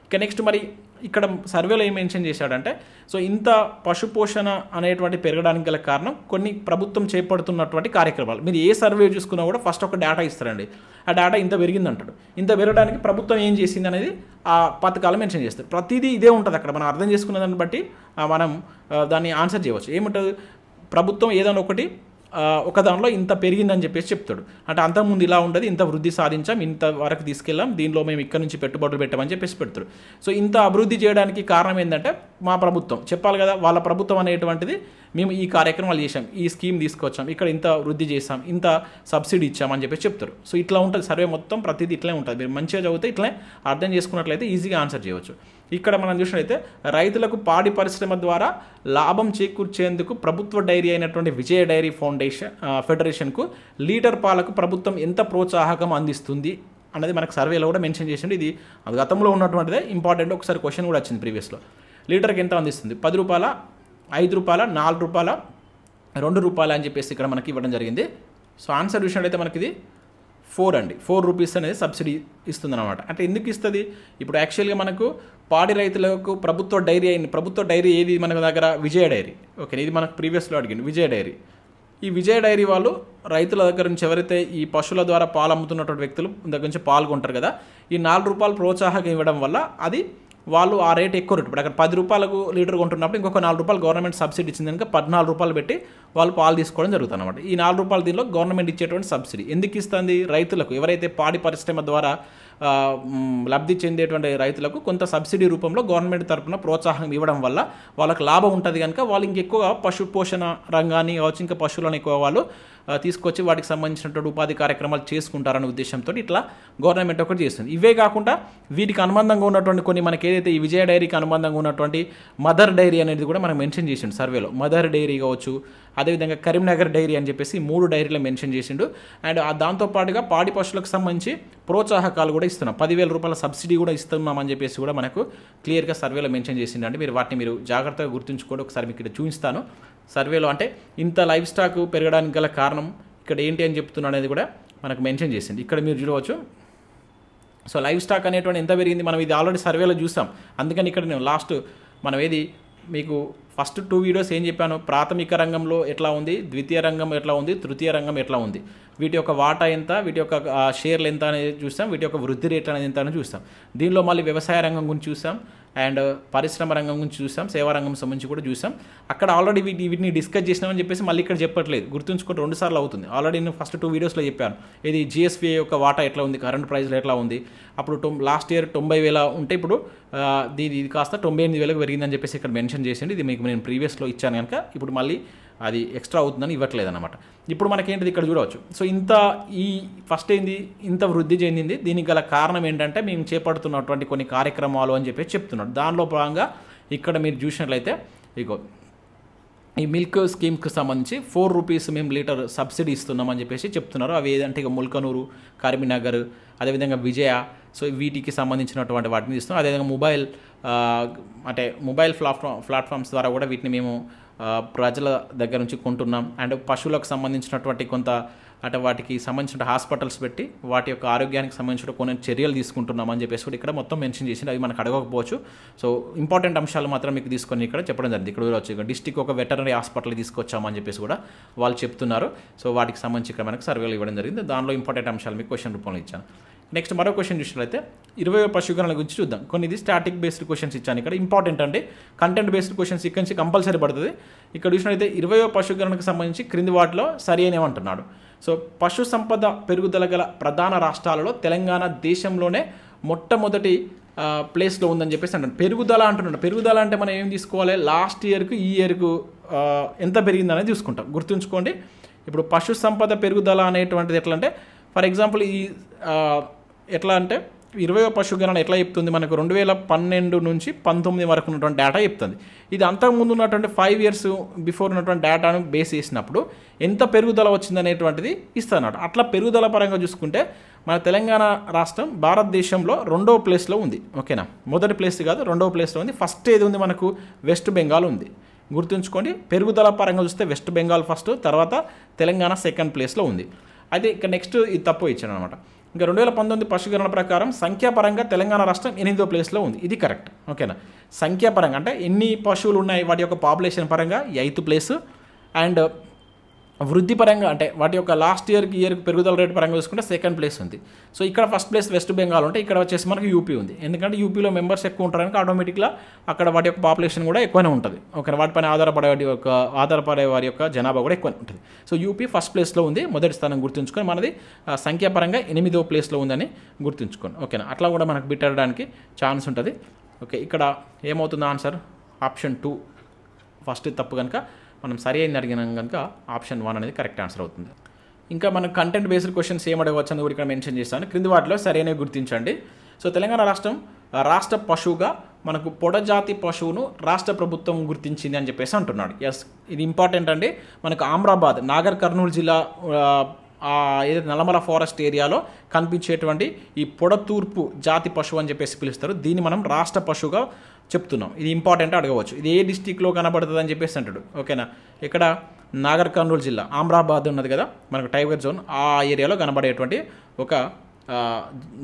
ఇక నెక్స్ట్ మరి ఇక్కడ సర్వేలో ఏం మెన్షన్ చేశాడంటే సో ఇంత పశు పోషణ అనేటువంటి పెరగడానికి గల కారణం కొన్ని ప్రభుత్వం చేపడుతున్నటువంటి కార్యక్రమాలు. మీరు ఏ సర్వే చూసుకున్నా కూడా ఫస్ట్ ఒక డేటా ఇస్తారండి. ఆ డేటా ఇంత పెరిగింది అంటాడు ఇంత పెరగడానికి ప్రభుత్వం ఏం చేసింది అనేది ఆ పథకాలు మెన్షన్ చేస్తారు. ప్రతిదీ ఇదే ఉంటుంది అక్కడ. మనం అర్థం చేసుకున్న దాన్ని బట్టి మనం దాన్ని ఆన్సర్ చేయవచ్చు. ఏముంటుంది? ప్రభుత్వం ఏదైనా ఒకటి ఒక దానిలో ఇంత పెరిగిందని చెప్పేసి చెప్తాడు. అంటే అంతకుముందు ఇలా ఉండదు ఇంత వృద్ధి సాధించాం ఇంత వరకు తీసుకెళ్ళాం దీనిలో మేము ఇక్కడ నుంచి పెట్టుబడులు పెట్టామని చెప్పేసి పెడతాడు. సో ఇంత అభివృద్ధి చేయడానికి కారణం ఏంటంటే మా ప్రభుత్వం. చెప్పాలి కదా వాళ్ళ ప్రభుత్వం అనేటువంటిది మేము ఈ కార్యక్రమాలు చేసాం ఈ స్కీమ్ తీసుకొచ్చాం ఇక్కడ ఇంత వృద్ధి చేసాం ఇంత సబ్సిడీ ఇచ్చామని చెప్పేసి చెప్తారు. సో ఇట్లా ఉంటుంది సర్వే మొత్తం ప్రతిదీ ఇట్లే ఉంటుంది. మీరు మంచిగా చదివితే ఇట్లే అర్థం చేసుకున్నట్లయితే ఈజీగా ఆన్సర్ చేయవచ్చు. ఇక్కడ మనం చూసినట్లయితే రైతులకు పాడి పరిశ్రమ ద్వారా లాభం చేకూర్చేందుకు ప్రభుత్వ డైరీ అయినటువంటి విజయ డైరీ ఫౌండేషన్ ఫెడరేషన్కు లీటర్ పాలకు ప్రభుత్వం ఎంత ప్రోత్సాహకం అందిస్తుంది అనేది మనకు సర్వేలో కూడా మెన్షన్ చేసిండు. ఇది గతంలో ఉన్నటువంటిదే. ఇంపార్టెంట్ ఒకసారి క్వశ్చన్ కూడా వచ్చింది ప్రీవియస్లో. లీటర్కి ఎంత అందిస్తుంది? పది రూపాయల ఐదు రూపాయల నాలుగు రూపాయల రెండు రూపాయలు అని చెప్పేసి ఇక్కడ మనకి ఇవ్వడం జరిగింది. సో ఆన్సర్ విషయంలో అయితే మనకి ఇది ఫోర్ అండి. ఫోర్ రూపీస్ అనేది సబ్సిడీ ఇస్తుంది అనమాట అంటే ఎందుకు ఇస్తుంది? ఇప్పుడు యాక్చువల్గా మనకు పాడి రైతులకు ప్రభుత్వ డైరీ అయింది ప్రభుత్వ డైరీ ఏది మన దగ్గర? విజయ డైరీ. ఓకే ఇది మనకు ప్రీవియస్లో అడిగింది విజయ డైరీ. ఈ విజయ డైరీ వాళ్ళు రైతుల దగ్గర నుంచి ఎవరైతే ఈ పశువుల ద్వారా పాలు అమ్ముతున్నటువంటి వ్యక్తులు దగ్గర నుంచి పాల్గొంటారు కదా ఈ నాలుగు రూపాయలు ప్రోత్సాహకం ఇవ్వడం వల్ల అది వాళ్ళు ఆ రేట్ ఎక్కువ రేటు. ఇప్పుడు అక్కడ పది రూపాయలకు లీటర్ కొంటున్నప్పుడు ఇంకొక నాలుగు రూపాయలు గవర్నమెంట్ సబ్సిడీ ఇచ్చింది కనుక పద్నాలుగు రూపాయలు పెట్టి వాళ్ళు పాలు తీసుకోవడం జరుగుతుంది అనమాట ఈ నాలుగు రూపాయలు దీనిలో గవర్నమెంట్ ఇచ్చేటువంటి సబ్సిడీ. ఎందుకు ఇస్తుంది? రైతులకు ఎవరైతే పాడి పరిశ్రమ ద్వారా లబ్ధి చెందేటువంటి రైతులకు కొంత సబ్సిడీ రూపంలో గవర్నమెంట్ తరపున ప్రోత్సాహం ఇవ్వడం వల్ల వాళ్ళకి లాభం ఉంటుంది కనుక వాళ్ళు ఇంకెక్కువ పశు పోషణ రంగాన్ని కావచ్చు ఇంకా పశువులను ఎక్కువ వాళ్ళు తీసుకొచ్చి వాటికి సంబంధించినటువంటి ఉపాధి కార్యక్రమాలు చేసుకుంటారనే ఉద్దేశంతో ఇట్లా గవర్నమెంట్ ఒకటి చేస్తుంది. ఇవే కాకుండా వీటికి అనుబంధంగా ఉన్నటువంటి కొన్ని మనకి ఏదైతే ఈ విజయ డైరీకి అనుబంధంగా ఉన్నటువంటి మదర్ డైరీ అనేది కూడా మనం మెన్షన్ చేసిండు సర్వేలో. మదర్ డైరీ కావచ్చు అదేవిధంగా కరీంనగర్ డైరీ అని చెప్పేసి మూడు డైరీలు మెన్షన్ చేసిండు. అండ్ ఆ దాంతోపాటుగా పాడి పశువులకు సంబంధించి ప్రోత్సాహకాలు కూడా ఇస్తున్నాం. పదివేల రూపాయల సబ్సిడీ కూడా ఇస్తున్నాం అని చెప్పేసి కూడా మనకు క్లియర్గా సర్వేలో మెన్షన్ చేసిండండి మీరు వాటిని మీరు జాగ్రత్తగా గుర్తుంచుకోండి ఒకసారి మీకు ఇక్కడ చూపిస్తాను. సర్వేలో అంటే ఇంత లైఫ్ స్టాక్ పెరగడానికి గల కారణం ఇక్కడ ఏంటి అని చెప్తున్నా అనేది కూడా మనకు మెన్షన్ చేసింది. ఇక్కడ మీరు చూడవచ్చు. సో లైవ్ స్టాక్ అనేటువంటి ఎంత పెరిగింది మనం ఇది ఆల్రెడీ సర్వేలో చూసాం. అందుకని ఇక్కడ నేను లాస్ట్ మనం ఏది మీకు ఫస్ట్ టూ వీడియోస్ ఏం చెప్పాను? ప్రాథమిక రంగంలో ఎట్లా ఉంది? ద్వితీయ రంగం ఎట్లా ఉంది? తృతీయ రంగం ఎట్లా ఉంది? వీటి యొక్క వాటా ఎంత? వీటి యొక్క షేర్లు ఎంత అనేది చూస్తాం వీటి యొక్క వృద్ధి రేట్ అనేది ఎంత అని చూస్తాం దీనిలో మళ్ళీ వ్యవసాయ రంగం గురించి చూసాం. అండ్ పరిశ్రమ రంగం గురించి చూసాం సేవా రంగం సంబంధించి కూడా చూసాం. అక్కడ ఆల్రెడీ వీటి వీటిని డిస్కస్ చేసినామని చెప్పేసి మళ్ళీ ఇక్కడ చెప్పట్లేదు. గుర్తుంచుకుంటే రెండు సార్లు అవుతుంది. ఆల్రెడీ నేను ఫస్ట్ టూ వీడియోస్లో చెప్పాను. ఇది జిఎస్పీ యొక్క వాటా ఎట్లా ఉంది కరెంట్ ప్రైస్లో ఎట్లా ఉంది? అప్పుడు లాస్ట్ ఇయర్ తొంభై వేల ఉంటే ఇప్పుడు దీని ఇది కాస్త తొంభై ఎనిమిది వేలకు పెరిగిందని చెప్పేసి ఇక్కడ మెన్షన్ చేసింది ఇది మీకు నేను ప్రీవియస్లో ఇచ్చాను కనుక. ఇప్పుడు మళ్ళీ అది ఎక్స్ట్రా అవుతుందని ఇవ్వట్లేదు అనమాట ఇప్పుడు మనకేంటిది ఇక్కడ చూడవచ్చు. సో ఇంత ఈ ఫస్ట్ ఏంది? ఇంత వృద్ధి చెందింది. దీనికి గల కారణం ఏంటంటే మేము చేపడుతున్నటువంటి కొన్ని కార్యక్రమాలు అని చెప్పేసి చెప్తున్నాడు. దానిలో భాగంగా ఇక్కడ మీరు చూసినట్లయితే ఇగో ఈ మిల్క్ స్కీమ్కి సంబంధించి ఫోర్ రూపీస్ మేము లీటర్ సబ్సిడీ ఇస్తున్నామని చెప్పేసి చెప్తున్నారు. అవి ఏదంటే ఇక ముల్కనూరు కరీంనగర్ అదేవిధంగా విజయ సో వీటికి సంబంధించినటువంటి వాటిని ఇస్తున్నాం. అదేవిధంగా మొబైల్ అంటే మొబైల్ ప్లాట్ఫామ్ ప్లాట్ఫామ్స్ ద్వారా కూడా వీటిని మేము ప్రజల దగ్గర నుంచి కొంటున్నాం. అండ్ పశువులకు సంబంధించినటువంటి కొంత అంటే వాటికి సంబంధించిన హాస్పిటల్స్ పెట్టి వాటి యొక్క ఆరోగ్యానికి సంబంధించిన కొన్ని చర్యలు తీసుకుంటున్నాం అని చెప్పేసి కూడా ఇక్కడ మొత్తం మెన్షన్ చేసింది అవి మనకు అడగకపోవచ్చు. సో ఇంపార్టెంట్ అంశాలు మాత్రం మీకు తీసుకొని ఇక్కడ చెప్పడం జరిగింది. ఇక్కడ వచ్చి డిస్టిక్ ఒక వెటనరీ హాస్పిటల్ తీసుకొచ్చామని చెప్పేసి కూడా వాళ్ళు చెప్తున్నారు. సో వాటికి సంబంధించి ఇక్కడ మనకు సర్వేలు ఇవ్వడం జరిగింది. దానిలో ఇంపార్టెంట్ అంశాలు మీకు క్వశ్చన్ రూపంలో ఇచ్చాను. నెక్స్ట్ మరో క్వశ్చన్ చూసినట్లయితే ఇరవై పశుగణాల గురించి చూద్దాం. కొన్ని ఇది స్టాటిక్ బేస్డ్ క్వశ్చన్స్ ఇచ్చాను ఇక్కడ. ఇంపార్టెంట్ అండి కంటెంట్ బేస్డ్ క్వశ్చన్స్ ఇక్కడ నుంచి కంపల్సరీ పడుతుంది. ఇక్కడ చూసినట్లయితే ఇరవై పశుగణకు సంబంధించి క్రింది వాటిలో సరి అనేమంటున్నాడు సో పశు సంపద పెరుగుదల గల ప్రధాన రాష్ట్రాలలో తెలంగాణ దేశంలోనే మొట్టమొదటి ప్లేస్లో ఉందని చెప్పేసి అంటాను పెరుగుదల అంటున్నాడు. పెరుగుదల అంటే మనం ఏం తీసుకోవాలి? లాస్ట్ ఇయర్కు ఈ ఇయర్కు ఎంత పెరిగిందనేది చూసుకుంటాం. గుర్తుంచుకోండి. ఇప్పుడు పశు సంపద పెరుగుదల అనేటువంటిది ఎట్లంటే ఫర్ ఎగ్జాంపుల్ ఈ ఎట్లా అంటే ఇరవై పశుగణన ఎట్లా చెప్తుంది? మనకు రెండు వేల పన్నెండు నుంచి పంతొమ్మిది వరకు ఉన్నటువంటి డేటా చెప్తుంది. ఇది అంతకుముందు ఉన్నటువంటి ఫైవ్ ఇయర్స్ బిఫోర్ ఉన్నటువంటి డేటాను బేస్ చేసినప్పుడు ఎంత పెరుగుదల వచ్చిందనేటువంటిది ఇస్తానమాట అట్లా పెరుగుదల పరంగా చూసుకుంటే మన తెలంగాణ రాష్ట్రం భారతదేశంలో రెండో ప్లేస్లో ఉంది. ఓకేనా? మొదటి ప్లేస్ కాదు రెండో ప్లేస్లో ఉంది. ఫస్ట్ ఏది ఉంది? మనకు వెస్ట్ బెంగాల్ ఉంది. గుర్తుంచుకోండి పెరుగుదల పరంగా చూస్తే వెస్ట్ బెంగాల్ ఫస్ట్ తర్వాత తెలంగాణ సెకండ్ ప్లేస్లో ఉంది. అయితే ఇక నెక్స్ట్ ఇది తప్పు ఇచ్చాను అనమాట ఇంకా రెండు వేల పంతొమ్మిది పశుగణన ప్రకారం సంఖ్యాపరంగా తెలంగాణ రాష్ట్రం ఎనిమిదో ప్లేస్లో ఉంది. ఇది కరెక్ట్. ఓకేనా? సంఖ్యాపరంగా అంటే ఎన్ని పశువులు ఉన్నాయి? వాటి యొక్క పాపులేషన్ పరంగా ఎయిత్ ప్లేస్ అండ్ వృద్ధిపరంగా అంటే వాటి యొక్క లాస్ట్ ఇయర్కి ఇయర్కి పెరుగుదల రేటు పరంగా చూసుకుంటే సెకండ్ ప్లేస్ ఉంది. సో ఇక్కడ ఫస్ట్ ప్లేస్ వెస్ట్ బెంగాల్ ఉంటే ఇక్కడ వచ్చేసి మనకి యూపీ ఉంది. ఎందుకంటే యూపీలో మెంబర్స్ ఎక్కువ ఉంటారు కనుక ఆటోమేటిక్గా అక్కడ వాటి యొక్క పాపులేషన్ కూడా ఎక్కువనే ఉంటుంది. ఓకే వాటిపైన ఆధారపడే వాటి యొక్క ఆధారపడే వారి యొక్క జనాభా కూడా ఎక్కువనే ఉంటుంది. సో యూపీ ఫస్ట్ ప్లేస్లో ఉంది. మొదటి స్థానం గుర్తుంచుకొని మనది సంఖ్యాపరంగా ఎనిమిదో ప్లేస్లో ఉందని గుర్తుంచుకోండి. ఓకేనా? అట్లా కూడా మనకు బిట్టడానికి ఛాన్స్ ఉంటుంది. ఓకే ఇక్కడ ఏమవుతుంది ఆన్సర్ ఆప్షన్ టూ ఫస్ట్ తప్పు కనుక మనం సరి అయింది అడిగినాం కనుక ఆప్షన్ వన్ అనేది కరెక్ట్ ఆన్సర్ అవుతుంది. ఇంకా మనం కంటెంట్ బేస్డ్ క్వశ్చన్స్ ఏం అడగవచ్చు అని కూడా ఇక్కడ మెన్షన్ చేస్తాను క్రింది వాటిలో సరైనవి గుర్తించండి. సో తెలంగాణ రాష్ట్రం రాష్ట్ర పశువుగా మనకు పొడజాతి పశువును రాష్ట్ర ప్రభుత్వం గుర్తించింది అని చెప్పేసి అంటున్నాడు. ఎస్ ఇది ఇంపార్టెంట్ అండి. మనకు ఆమ్రాబాద్ నాగర్ కర్నూలు జిల్లా ఏదైతే నల్లమల ఫారెస్ట్ ఏరియాలో కనిపించేటువంటి ఈ పొడతూర్పు జాతి పశువు అని చెప్పేసి పిలుస్తారు. దీన్ని మనం రాష్ట్ర పశువుగా చెప్తున్నాం. ఇది ఇంపార్టెంట్ అడగవచ్చు. ఇది ఏ డిస్టిక్లో కనబడుతుంది అని చెప్పేసి అంటాడు. ఓకేనా? ఇక్కడ నాగర్ కర్నూలు జిల్లా ఆమ్రాబాద్ ఉన్నది కదా మనకు టైగర్ జోన్ ఆ ఏరియాలో కనబడేటువంటి ఒక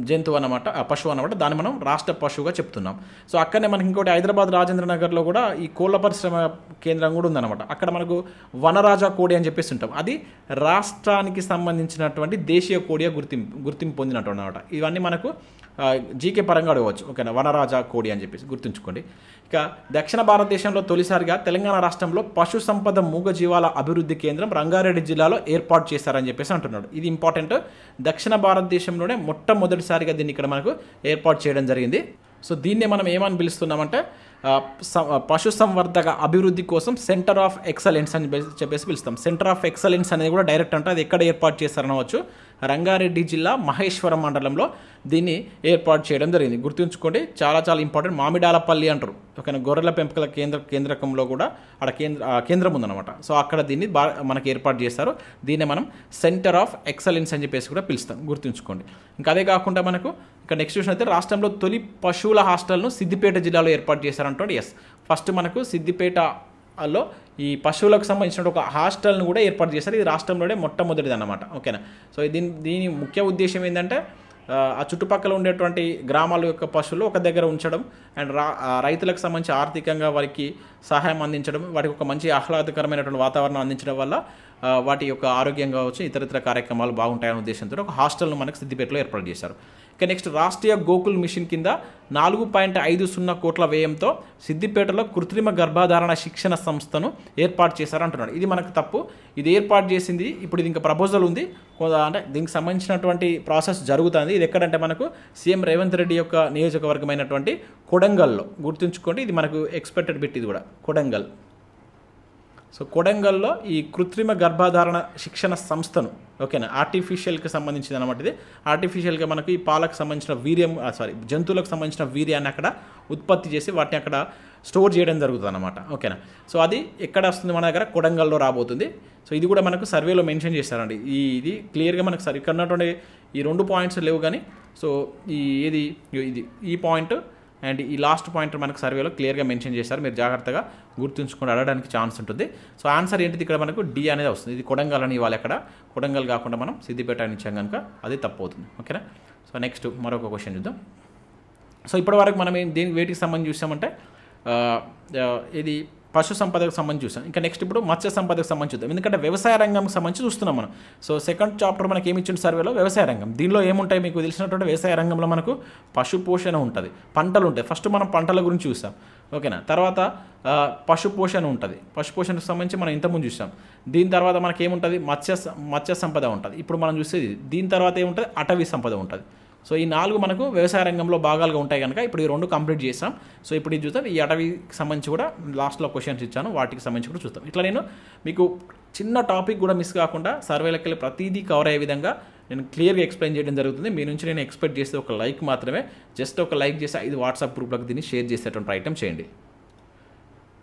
జంతువు అన్నమాట ఆ, పశువు అనమాట దాన్ని మనం రాష్ట్ర పశువుగా చెప్తున్నాం. సో అక్కడనే మనకి ఇంకోటి హైదరాబాద్ రాజేంద్ర నగర్లో కూడా ఈ కోళ్ళ పరిశ్రమ కేంద్రం కూడా ఉందన్నమాట. అక్కడ మనకు వనరాజా కోడి అని చెప్పేసి ఉంటాం. అది రాష్ట్రానికి సంబంధించినటువంటి దేశీయ కోడిగా గుర్తింపు గుర్తింపు పొందినటువంటి అనమాట ఇవన్నీ మనకు జీకే పరంగా అడగవచ్చు. ఓకేనా? వనరాజా కోడి అని చెప్పేసి గుర్తుంచుకోండి. ఇక దక్షిణ భారతదేశంలో తొలిసారిగా తెలంగాణ రాష్ట్రంలో పశు సంపద మూగజీవాల అభివృద్ధి కేంద్రం రంగారెడ్డి జిల్లాలో ఏర్పాటు చేశారని చెప్పేసి అంటున్నాడు. ఇది ఇంపార్టెంట్. దక్షిణ భారతదేశంలోనే మొట్టమొదటిసారిగా దీన్ని ఇక్కడ మనకు ఏర్పాటు చేయడం జరిగింది. సో దీన్నే మనం ఏమని పిలుస్తున్నామంటే పశు సంవర్ధక అభివృద్ధి కోసం సెంటర్ ఆఫ్ ఎక్సలెన్స్ అని చెప్పేసి- చెప్పేసి పిలుస్తాం. సెంటర్ ఆఫ్ ఎక్సలెన్స్ అనేది కూడా డైరెక్ట్ అంటే అది ఎక్కడ ఏర్పాటు చేస్తారనవచ్చు రంగారెడ్డి జిల్లా మహేశ్వరం మండలంలో దీన్ని ఏర్పాటు చేయడం జరిగింది. గుర్తుంచుకోండి చాలా చాలా ఇంపార్టెంట్ మామిడాలపల్లి అంటారు. ఓకేనా? గొర్రెల పెంపకల కేంద్ర కేంద్రకంలో కూడా అక్కడ కేంద్ర కేంద్రం ఉందన్నమాట. సో అక్కడ దీన్ని బా మనకి ఏర్పాటు చేస్తారు. దీన్ని మనం సెంటర్ ఆఫ్ ఎక్సలెన్స్ అని చెప్పేసి కూడా పిలుస్తాం. గుర్తుంచుకోండి. ఇంకా అదే కాకుండా మనకు ఇక నెక్స్ట్ విషయం అయితే రాష్ట్రంలో తొలి పశువుల హాస్టల్ను సిద్దిపేట జిల్లాలో ఏర్పాటు చేశారంటే ఎస్. ఫస్ట్ మనకు సిద్దిపేటలో ఈ పశువులకు సంబంధించిన ఒక హాస్టల్ను కూడా ఏర్పాటు చేశారు. ఇది రాష్ట్రంలోనే మొట్టమొదటిది అనమాట ఓకేనా? సో దీని దీని ముఖ్య ఉద్దేశం ఏంటంటే ఆ, చుట్టుపక్కల ఉండేటువంటి గ్రామాల యొక్క పశువులు ఒక దగ్గర ఉంచడం అండ్ రా రైతులకు సంబంధించి ఆర్థికంగా వారికి సహాయం అందించడం వాటికి ఒక మంచి ఆహ్లాదకరమైనటువంటి వాతావరణం అందించడం వల్ల వాటి యొక్క ఆరోగ్యం కావచ్చు ఇతరత్ర కార్యక్రమాలు బాగుంటాయనే ఉద్దేశంతో ఒక హాస్టల్ను మనకు సిద్దిపేటలో ఏర్పాటు చేశారు. ఇక నెక్స్ట్ రాష్ట్రీయ గోకుల్ మిషన్ కింద నాలుగు పాయింట్ ఐదు సున్నా కోట్ల వ్యయంతో సిద్దిపేటలో కృత్రిమ గర్భధారణ శిక్షణ సంస్థను ఏర్పాటు చేశారంటున్నాడు. ఇది మనకు తప్పు. ఇది ఏర్పాటు చేసింది ఇప్పుడు ఇది ఇంకా ప్రపోజల్ ఉంది. అంటే దీనికి సంబంధించినటువంటి ప్రాసెస్ జరుగుతుంది. ఇది ఎక్కడంటే మనకు సీఎం రేవంత్ రెడ్డి యొక్క నియోజకవర్గమైనటువంటి కొడంగల్లో. గుర్తుంచుకోండి ఇది మనకు ఎక్స్పెక్టెడ్ బిట్ ఇది కూడా. కొడంగల్. సో కొడంగల్లో ఈ కృత్రిమ గర్భధారణ శిక్షణ సంస్థను ఓకేనా ఆర్టిఫిషియల్కి సంబంధించింది అనమాట ఇది. ఆర్టిఫిషియల్గా మనకు ఈ పాలకు సంబంధించిన వీర్యం సారీ జంతువులకు సంబంధించిన వీర్యాన్ని అక్కడ ఉత్పత్తి చేసి వాటిని అక్కడ స్టోర్ చేయడం జరుగుతుంది అనమాట ఓకేనా. సో అది ఎక్కడ వస్తుంది మన దగ్గర? కొడంగల్లో రాబోతుంది. సో ఇది కూడా మనకు సర్వేలో మెన్షన్ చేశారండి. ఈ ఇది క్లియర్గా మనకు సరి ఇక్కడ ఉన్నటువంటి ఈ రెండు పాయింట్స్ లేవు కానీ సో ఈ ఏది ఇది ఈ పాయింట్ అండ్ ఈ లాస్ట్ పాయింట్ మనకు సర్వేలో క్లియర్గా మెన్షన్ చేశారు. మీరు జాగ్రత్తగా గుర్తుంచుకొని అడగడానికి ఛాన్స్ ఉంటుంది. సో ఆన్సర్ ఏంటిది ఇక్కడ మనకు? డి అనేది వస్తుంది. ఇది కొడంగల్ అని ఇవ్వాలి అక్కడ కొడంగల్ కాకుండా మనం సిద్దిపేట అని ఇచ్చాం కనుక అది తప్పు అవుతుంది ఓకేనా? సో నెక్స్ట్ మరొక క్వశ్చన్ చూద్దాం. సో ఇప్పటివరకు మనం ఏం దేని వేటికి సంబంధించి చూసామంటే ఇది పశు సంపదకు సంబంధించి చూసాం. ఇంకా నెక్స్ట్ ఇప్పుడు మత్స్య సంపదకు సంబంధించి చూద్దాం. ఎందుకంటే వ్యవసాయ రంగంకి సంబంధించి చూస్తున్నాం మనం. సో సెకండ్ చాప్టర్ మనకి ఏమి ఇచ్చిన సర్వేలో వ్యవసాయ రంగం. దీనిలో ఏముంటాయి మీకు తెలిసినటువంటి వ్యవసాయ రంగంలో మనకు పశు పోషణ ఉంటుంది. పంటలు ఉంటాయి. ఫస్ట్ మనం పంటల గురించి చూసాం. ఓకేనా తర్వాత పశు పోషణ ఉంటుంది. పశు పోషణకు సంబంధించి మనం ఇంతకుముందు చూసాం. దీని తర్వాత మనకి ఏముంటుంది? మత్స్య మత్స్య సంపద ఉంటుంది. ఇప్పుడు మనం చూసేది దీని తర్వాత ఏముంటుంది? అటవీ సంపద ఉంటుంది. సో ఈ నాలుగు మనకు వ్యవసాయ రంగంలో భాగాలుగా ఉంటాయి కనుక ఇప్పుడు ఈ రెండు కంప్లీట్ చేసాం సో ఇప్పుడు ఇది చూద్దాం. ఈ అటవీకి సంబంధించి కూడా లాస్ట్లో క్వశ్చన్స్ ఇచ్చాను. వాటికి సంబంధించి కూడా చూద్దాం. ఇట్లా నేను మీకు చిన్న టాపిక్ కూడా మిస్ కాకుండా సర్వేలకి వెళ్ళి ప్రతిదీ కవర్ అయ్యే విధంగా నేను క్లియర్గా ఎక్స్ప్లెయిన్ చేయడం జరుగుతుంది. మీ నుంచి నేను ఎక్స్పెక్ట్ చేసే ఒక లైక్ మాత్రమే. జస్ట్ ఒక లైక్ చేసి ఐదు వాట్సాప్ గ్రూప్లకు దీన్ని షేర్ చేసేటువంటి ప్రయత్నం చేయండి.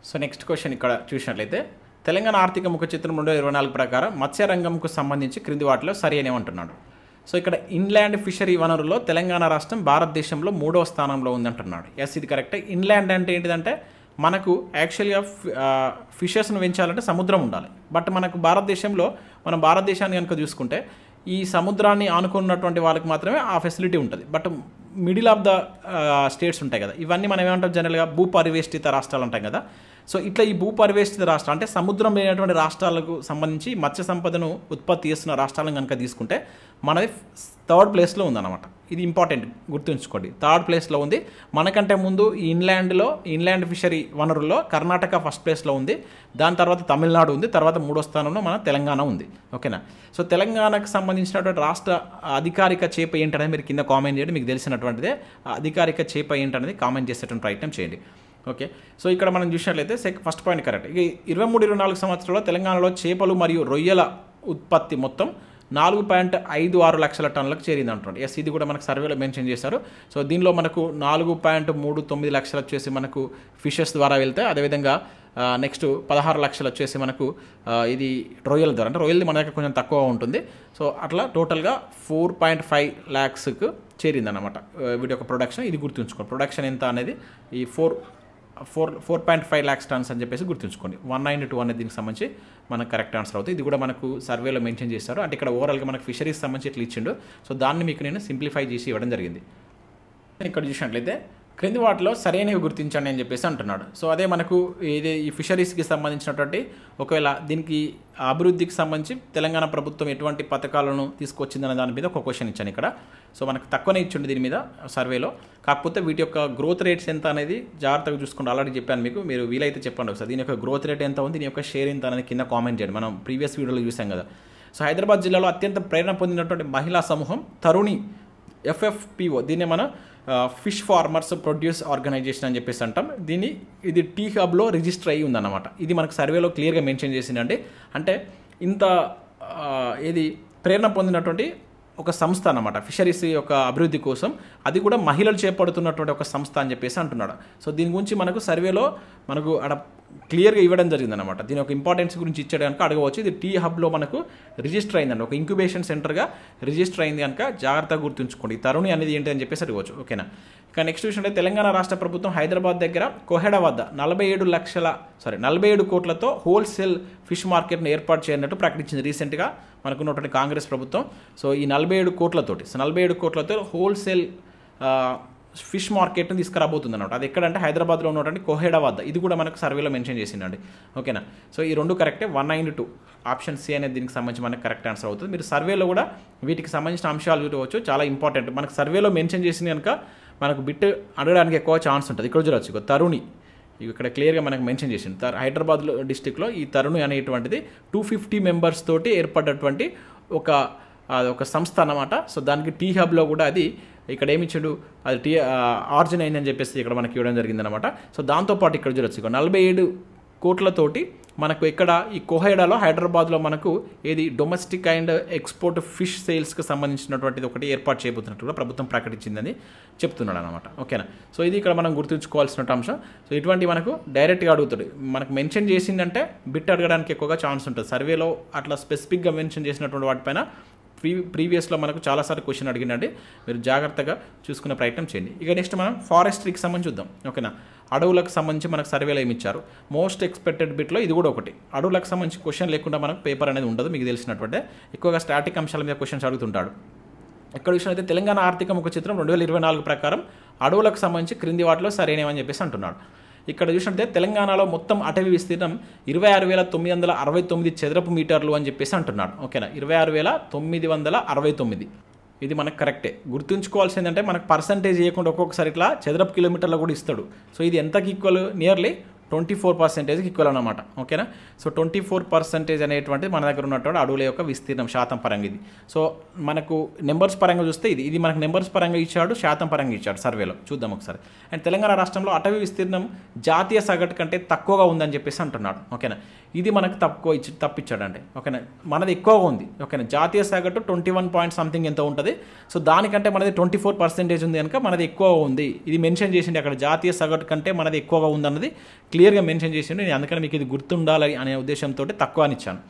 సో నెక్స్ట్ క్వశ్చన్ ఇక్కడ చూసినట్లయితే తెలంగాణ ఆర్థిక ముఖ చిత్రం రెండు వేల ఇరవై నాలుగు ప్రకారం మత్స్య రంగంకు సంబంధించి క్రింది వాటిలో సరి అనేమంటున్నాడు సో ఇక్కడ ఇన్లాండ్ ఫిషరీ వనరుల్లో తెలంగాణ రాష్ట్రం భారతదేశంలో మూడవ స్థానంలో ఉందంటున్నాడు. ఎస్ ఇది కరెక్టే ఇన్లాండ్ అంటే ఏంటిదంటే మనకు యాక్చువల్గా ఫిషెస్ను పెంచాలంటే సముద్రం ఉండాలి. బట్ మనకు భారతదేశంలో మనం భారతదేశాన్ని కనుక చూసుకుంటే ఈ సముద్రాన్ని ఆనుకున్నటువంటి వాళ్ళకి మాత్రమే ఆ ఫెసిలిటీ ఉంటుంది. But middle of the states ఉంటాయి కదా. ఇవన్నీ మనం ఏమంటాం జనరల్గా భూ పరివేష్టిత రాష్ట్రాలు అంటాం కదా. సో ఇట్లా ఈ భూపరివేష్టిత రాష్ట్రం అంటే సముద్రం లేనటువంటి రాష్ట్రాలకు సంబంధించి మత్స్య సంపదను ఉత్పత్తి చేస్తున్న రాష్ట్రాలను కనుక తీసుకుంటే మనది థర్డ్ ప్లేస్లో ఉందన్నమాట. ఇది ఇంపార్టెంట్ గుర్తుంచుకోండి. థర్డ్ ప్లేస్లో ఉంది. మనకంటే ముందు ఈ ఇన్లాండ్లో ఇన్లాండ్ ఫిషరీ వనరుల్లో కర్ణాటక ఫస్ట్ ప్లేస్లో ఉంది. దాని తర్వాత తమిళనాడు ఉంది. తర్వాత మూడో స్థానంలో మన తెలంగాణ ఉంది. ఓకేనా? సో తెలంగాణకు సంబంధించినటువంటి రాష్ట్ర అధికారిక చేప ఏంటనేది మీరు కింద కామెంట్ చేయండి. మీకు తెలిసినటువంటిదే. అధికారిక చేప ఏంటనేది కామెంట్ చేసేటువంటి ప్రయత్నం చేయండి. ఓకే. సో ఇక్కడ మనం చూసినట్లయితే సెక్ ఫస్ట్ పాయింట్ కరెక్ట్ ఇక ఇరవై మూడు ఇరవై నాలుగు సంవత్సరాల్లో తెలంగాణలో చేపలు మరియు రొయ్యల ఉత్పత్తి మొత్తం నాలుగు పాయింట్ ఐదు ఆరు లక్షల టన్నులకు చేరింది అంటున్నాడు. ఎస్ ఇది కూడా మనకు సర్వేలో మెన్షన్ చేశారు. సో దీనిలో మనకు నాలుగు పాయింట్ మూడు తొమ్మిది లక్షలు వచ్చేసి మనకు ఫిషెస్ ద్వారా వెళ్తే అదేవిధంగా నెక్స్ట్ పదహారు లక్షలు వచ్చేసి మనకు ఇది రొయ్యల ద్వారా. అంటే రొయ్యలది మన దగ్గర కొంచెం తక్కువ ఉంటుంది. సో అట్లా టోటల్గా ఫోర్ పాయింట్ ఫైవ్ ల్యాక్స్కు చేరింది అనమాట వీటి యొక్క ప్రొడక్షన్ ఇది గుర్తుంచుకోండి. ప్రొడక్షన్ ఎంత అనేది ఈ four four four point five lakhs tons అని చెప్పేసి గుర్తుంచుకోండి. వన్ నైన్ టూ అనేది దీనికి సంబంధించి మనకు కరెక్ట్ ఆన్సర్ అవుతుంది. ఇది కూడా మనకు సర్వేలో మెన్షన్ చేస్తారు అంటే ఇక్కడ ఓవరాల్గా మనకు ఫిషరీస్ సంబంధించి ఇట్లా ఇచ్చిండు. సో దాన్ని మీకు నేను సింప్లిఫై చేసి ఇవ్వడం జరిగింది. ఇక్కడ చూసినట్లయితే క్రింది వాటిలో సరైనవి గుర్తించండి అని చెప్పేసి అంటున్నాడు. సో అదే మనకు ఇది ఈ ఫిషరీస్కి సంబంధించినటువంటి ఒకవేళ దీనికి అభివృద్ధికి సంబంధించి తెలంగాణ ప్రభుత్వం ఎటువంటి పథకాలను తీసుకొచ్చిందనే దాని మీద ఒక క్వశ్చన్ ఇచ్చాను ఇక్కడ. సో మనకు తక్కువనే ఇచ్చిండు దీని మీద సర్వేలో. కాకపోతే వీటి యొక్క గ్రోత్ రేట్స్ ఎంత అనేది జాగ్రత్తగా చూసుకోండి ఆల్రెడీ చెప్పాను మీకు. మీరు వీలైతే చెప్పండి ఒకసారి. దీని యొక్క గ్రోత్ రేట్ ఎంత ఉంది దీని యొక్క షేర్ ఎంత అనేది కింద కామెంట్ చేయండి. మనం ప్రీవియస్ వీడియోలో చూసాం కదా. సో హైదరాబాద్ జిల్లాలో అత్యంత ప్రేరణ పొందినటువంటి మహిళా సమూహం తరుణి ఎఫ్ఎఫ్పిఓ దీన్ని మన ఫిష్ ఫార్మర్స్ ప్రొడ్యూస్ ఆర్గనైజేషన్ అని చెప్పేసి అంటాం. దీన్ని ఇది టీ హబ్లో రిజిస్టర్ అయ్యి ఉందన్నమాట. ఇది మనకు సర్వేలో క్లియర్గా మెన్షన్ చేసిందండి. అంటే ఇంత ఇది ప్రేరణ పొందినటువంటి ఒక సంస్థ అనమాట ఫిషరీస్ యొక్క అభివృద్ధి కోసం అది కూడా మహిళలు చేపడుతున్నటువంటి ఒక సంస్థ అని చెప్పేసి అంటున్నాడు. సో దీని గురించి మనకు సర్వేలో మనకు అక్కడ క్లియర్గా ఇవ్వడం జరిగిందనమాట దీని యొక్క ఇంపార్టెన్స్ గురించి ఇచ్చాడు కనుక అడగవచ్చు. ఇది టీ హబ్లో మనకు రిజిస్టర్ అయిందండి. ఒక ఇంక్యుబేషన్ సెంటర్గా రిజిస్టర్ అయింది కనుక జాగ్రత్తగా గుర్తుంచుకోండి. ఈ తరుణి అనేది ఏంటి అని చెప్పేసి అడగవచ్చు. ఓకేనా? ఇక నెక్స్ట్ విషయం అంటే తెలంగాణ రాష్ట్ర ప్రభుత్వం హైదరాబాద్ దగ్గర కొహెడ వద్ద నలభై ఏడు లక్షల సారీ నలభై ఏడు కోట్లతో హోల్సేల్ ఫిష్ మార్కెట్ను ఏర్పాటు చేయనట్టు ప్రకటించింది రీసెంట్గా మనకున్నటువంటి కాంగ్రెస్ ప్రభుత్వం. సో ఈ నలభై ఏడు కోట్లతోటి సో నలభై ఏడు కోట్లతో హోల్సేల్ ఫిష్ మార్కెట్ని తీసుకురాబోతుంది అనమాట అది ఎక్కడంటే హైదరాబాద్లో ఉన్నటువంటి కోహెడ వద్ద. ఇది కూడా మనకు సర్వేలో మెన్షన్ చేసిందండి. ఓకేనా? సో ఈ రెండు కరెక్టే one nine two option C అనేది దీనికి సంబంధించి మనకు కరెక్ట్ ఆన్సర్ అవుతుంది. మీరు సర్వేలో కూడా వీటికి సంబంధించిన అంశాలు చూడవచ్చు. చాలా ఇంపార్టెంట్ మనకు సర్వేలో మెన్షన్ చేసింది కనుక మనకు బిట్ అడగడానికి ఎక్కువ ఛాన్స్ ఉంటుంది. ఇక్కడ చూడవచ్చు ఇక తరుణి. ఇక్కడ క్లియర్గా మనకు మెన్షన్ చేసింది. తర్ హైదరాబాద్లో డిస్టిక్లో ఈ తరుణి అనేటువంటిది టూ ఫిఫ్టీ మెంబర్స్ తోటి ఏర్పడ్డటువంటి ఒక ఒక సంస్థ అన్నమాట. సో దానికి టీ హబ్లో కూడా అది ఇక్కడ ఏమి ఇచ్చాడు? అది టీ ఆర్జిన్ అయిందని చెప్పేసి ఇక్కడ మనకి ఇవ్వడం జరిగిందనమాట సో దాంతోపాటు ఇక్కడ చూడొచ్చు. నలభై ఏడు కోట్లతోటి మనకు ఇక్కడ ఈ కోహైడాలో హైదరాబాద్లో మనకు ఏది డొమెస్టిక్ అండ్ ఎక్స్పోర్ట్ ఫిష్ సేల్స్కి సంబంధించినటువంటిది ఒకటి ఏర్పాటు చేయబోతున్నట్టు కూడా ప్రభుత్వం ప్రకటించిందని చెప్తున్నాడు అనమాట ఓకేనా? సో ఇది ఇక్కడ మనం గుర్తుంచుకోవాల్సిన అంశం. సో ఇటువంటి మనకు డైరెక్ట్గా అడుగుతాడు. మనకు మెన్షన్ చేసిందంటే బిట్ అడగడానికి ఎక్కువగా ఛాన్స్ ఉంటుంది. సర్వేలో అట్లా స్పెసిఫిక్గా మెన్షన్ చేసినటువంటి వాటిపైన ప్రీ ప్రీవియస్లో మనకు చాలాసార్లు క్వశ్చన్ అడిగినండి మీరు జాగ్రత్తగా చూసుకునే ప్రయత్నం చేయండి. ఇక నెక్స్ట్ మనం ఫారెస్ట్రీకి సంబంధించి చూద్దాం. ఓకేనా? అడవులకు సంబంధించి మనకు సర్వేలో ఏమి ఇచ్చారు? మోస్ట్ ఎక్స్పెక్టెడ్ బిట్లో ఇది కూడా ఒకటి. అడవులకు సంబంధించి క్వశ్చన్ లేకుండా మనకు పేపర్ అనేది ఉండదు మీకు తెలిసినటువంటి ఎక్కువగా స్టాటిక్ అంశాల మీద క్వశ్చన్స్ అడుగుతుంటాడు. ఎక్కడ విషయం అయితే తెలంగాణ ఆర్థిక ముఖ చిత్రం రెండు వేల ఇరవై నాలుగు ప్రకారం అడవులకు సంబంధించి క్రింది వాటిలో సరైనవని చెప్పేసి అంటున్నాడు. ఇక్కడ చూసినట్టే తెలంగాణలో మొత్తం అటవీ విస్తీర్ణం ఇరవై ఆరు వేల తొమ్మిది వందల అరవై తొమ్మిది చదరపు మీటర్లు అని చెప్పేసి అంటున్నాడు. ఓకేనా? ఇరవై ఆరు వేల తొమ్మిది వందల అరవై తొమ్మిది. ఇది మనకు కరెక్టే. గుర్తుంచుకోవాల్సిందంటే మనకు పర్సంటేజ్ ఇవ్వకుండా ఒక్కొక్కసారి ఇట్లా చదరపు కిలోమీటర్లు కూడా ఇస్తాడు. సో ఇది ఎంతకి ఈక్వల్? నియర్లీ ట్వంటీ ఫోర్ పర్సెంటేజ్కి ఈక్వల్ అనమాట ఓకేనా? సో ట్వంటీ ఫోర్ పర్సెంటేజ్ అనేటువంటిది మన దగ్గర ఉన్నటువంటి అడవుల యొక్క విస్తీర్ణం శాతం పరంగా ఇది. సో మనకు నెంబర్స్ పరంగా చూస్తే ఇది. ఇది మనకు నెంబర్స్ పరంగా ఇచ్చాడు శాతం పరంగా ఇచ్చాడు సర్వేలో. చూద్దాం ఒకసారి. అండ్ తెలంగాణ రాష్ట్రంలో అటవీ విస్తీర్ణం జాతీయ సగటు కంటే తక్కువగా ఉందని చెప్పేసి అంటున్నాడు. ఓకేనా? ఇది మనకు తక్కువ ఇచ్చి తప్పించాడండి ఓకేనా? మనది ఎక్కువగా ఉంది. ఓకేనా? జాతీయ సగటు ట్వంటీ వన్ పాయింట్ సంథింగ్ ఎంత ఉంటుంది? సో దానికంటే మనది ట్వంటీ ఫోర్ పర్సెంటేజ్ ఉంది కనుక మనది ఎక్కువ ఉంది. ఇది మెన్షన్ చేసిండే అక్కడ జాతీయ సగటు కంటే మనది ఎక్కువగా ఉందన్నది క్లియర్గా మెన్షన్ చేసిండు. నేను అందుకని మీకు ఇది గుర్తుండాలి అనే ఉద్దేశంతో తక్కువ అనిచ్చాను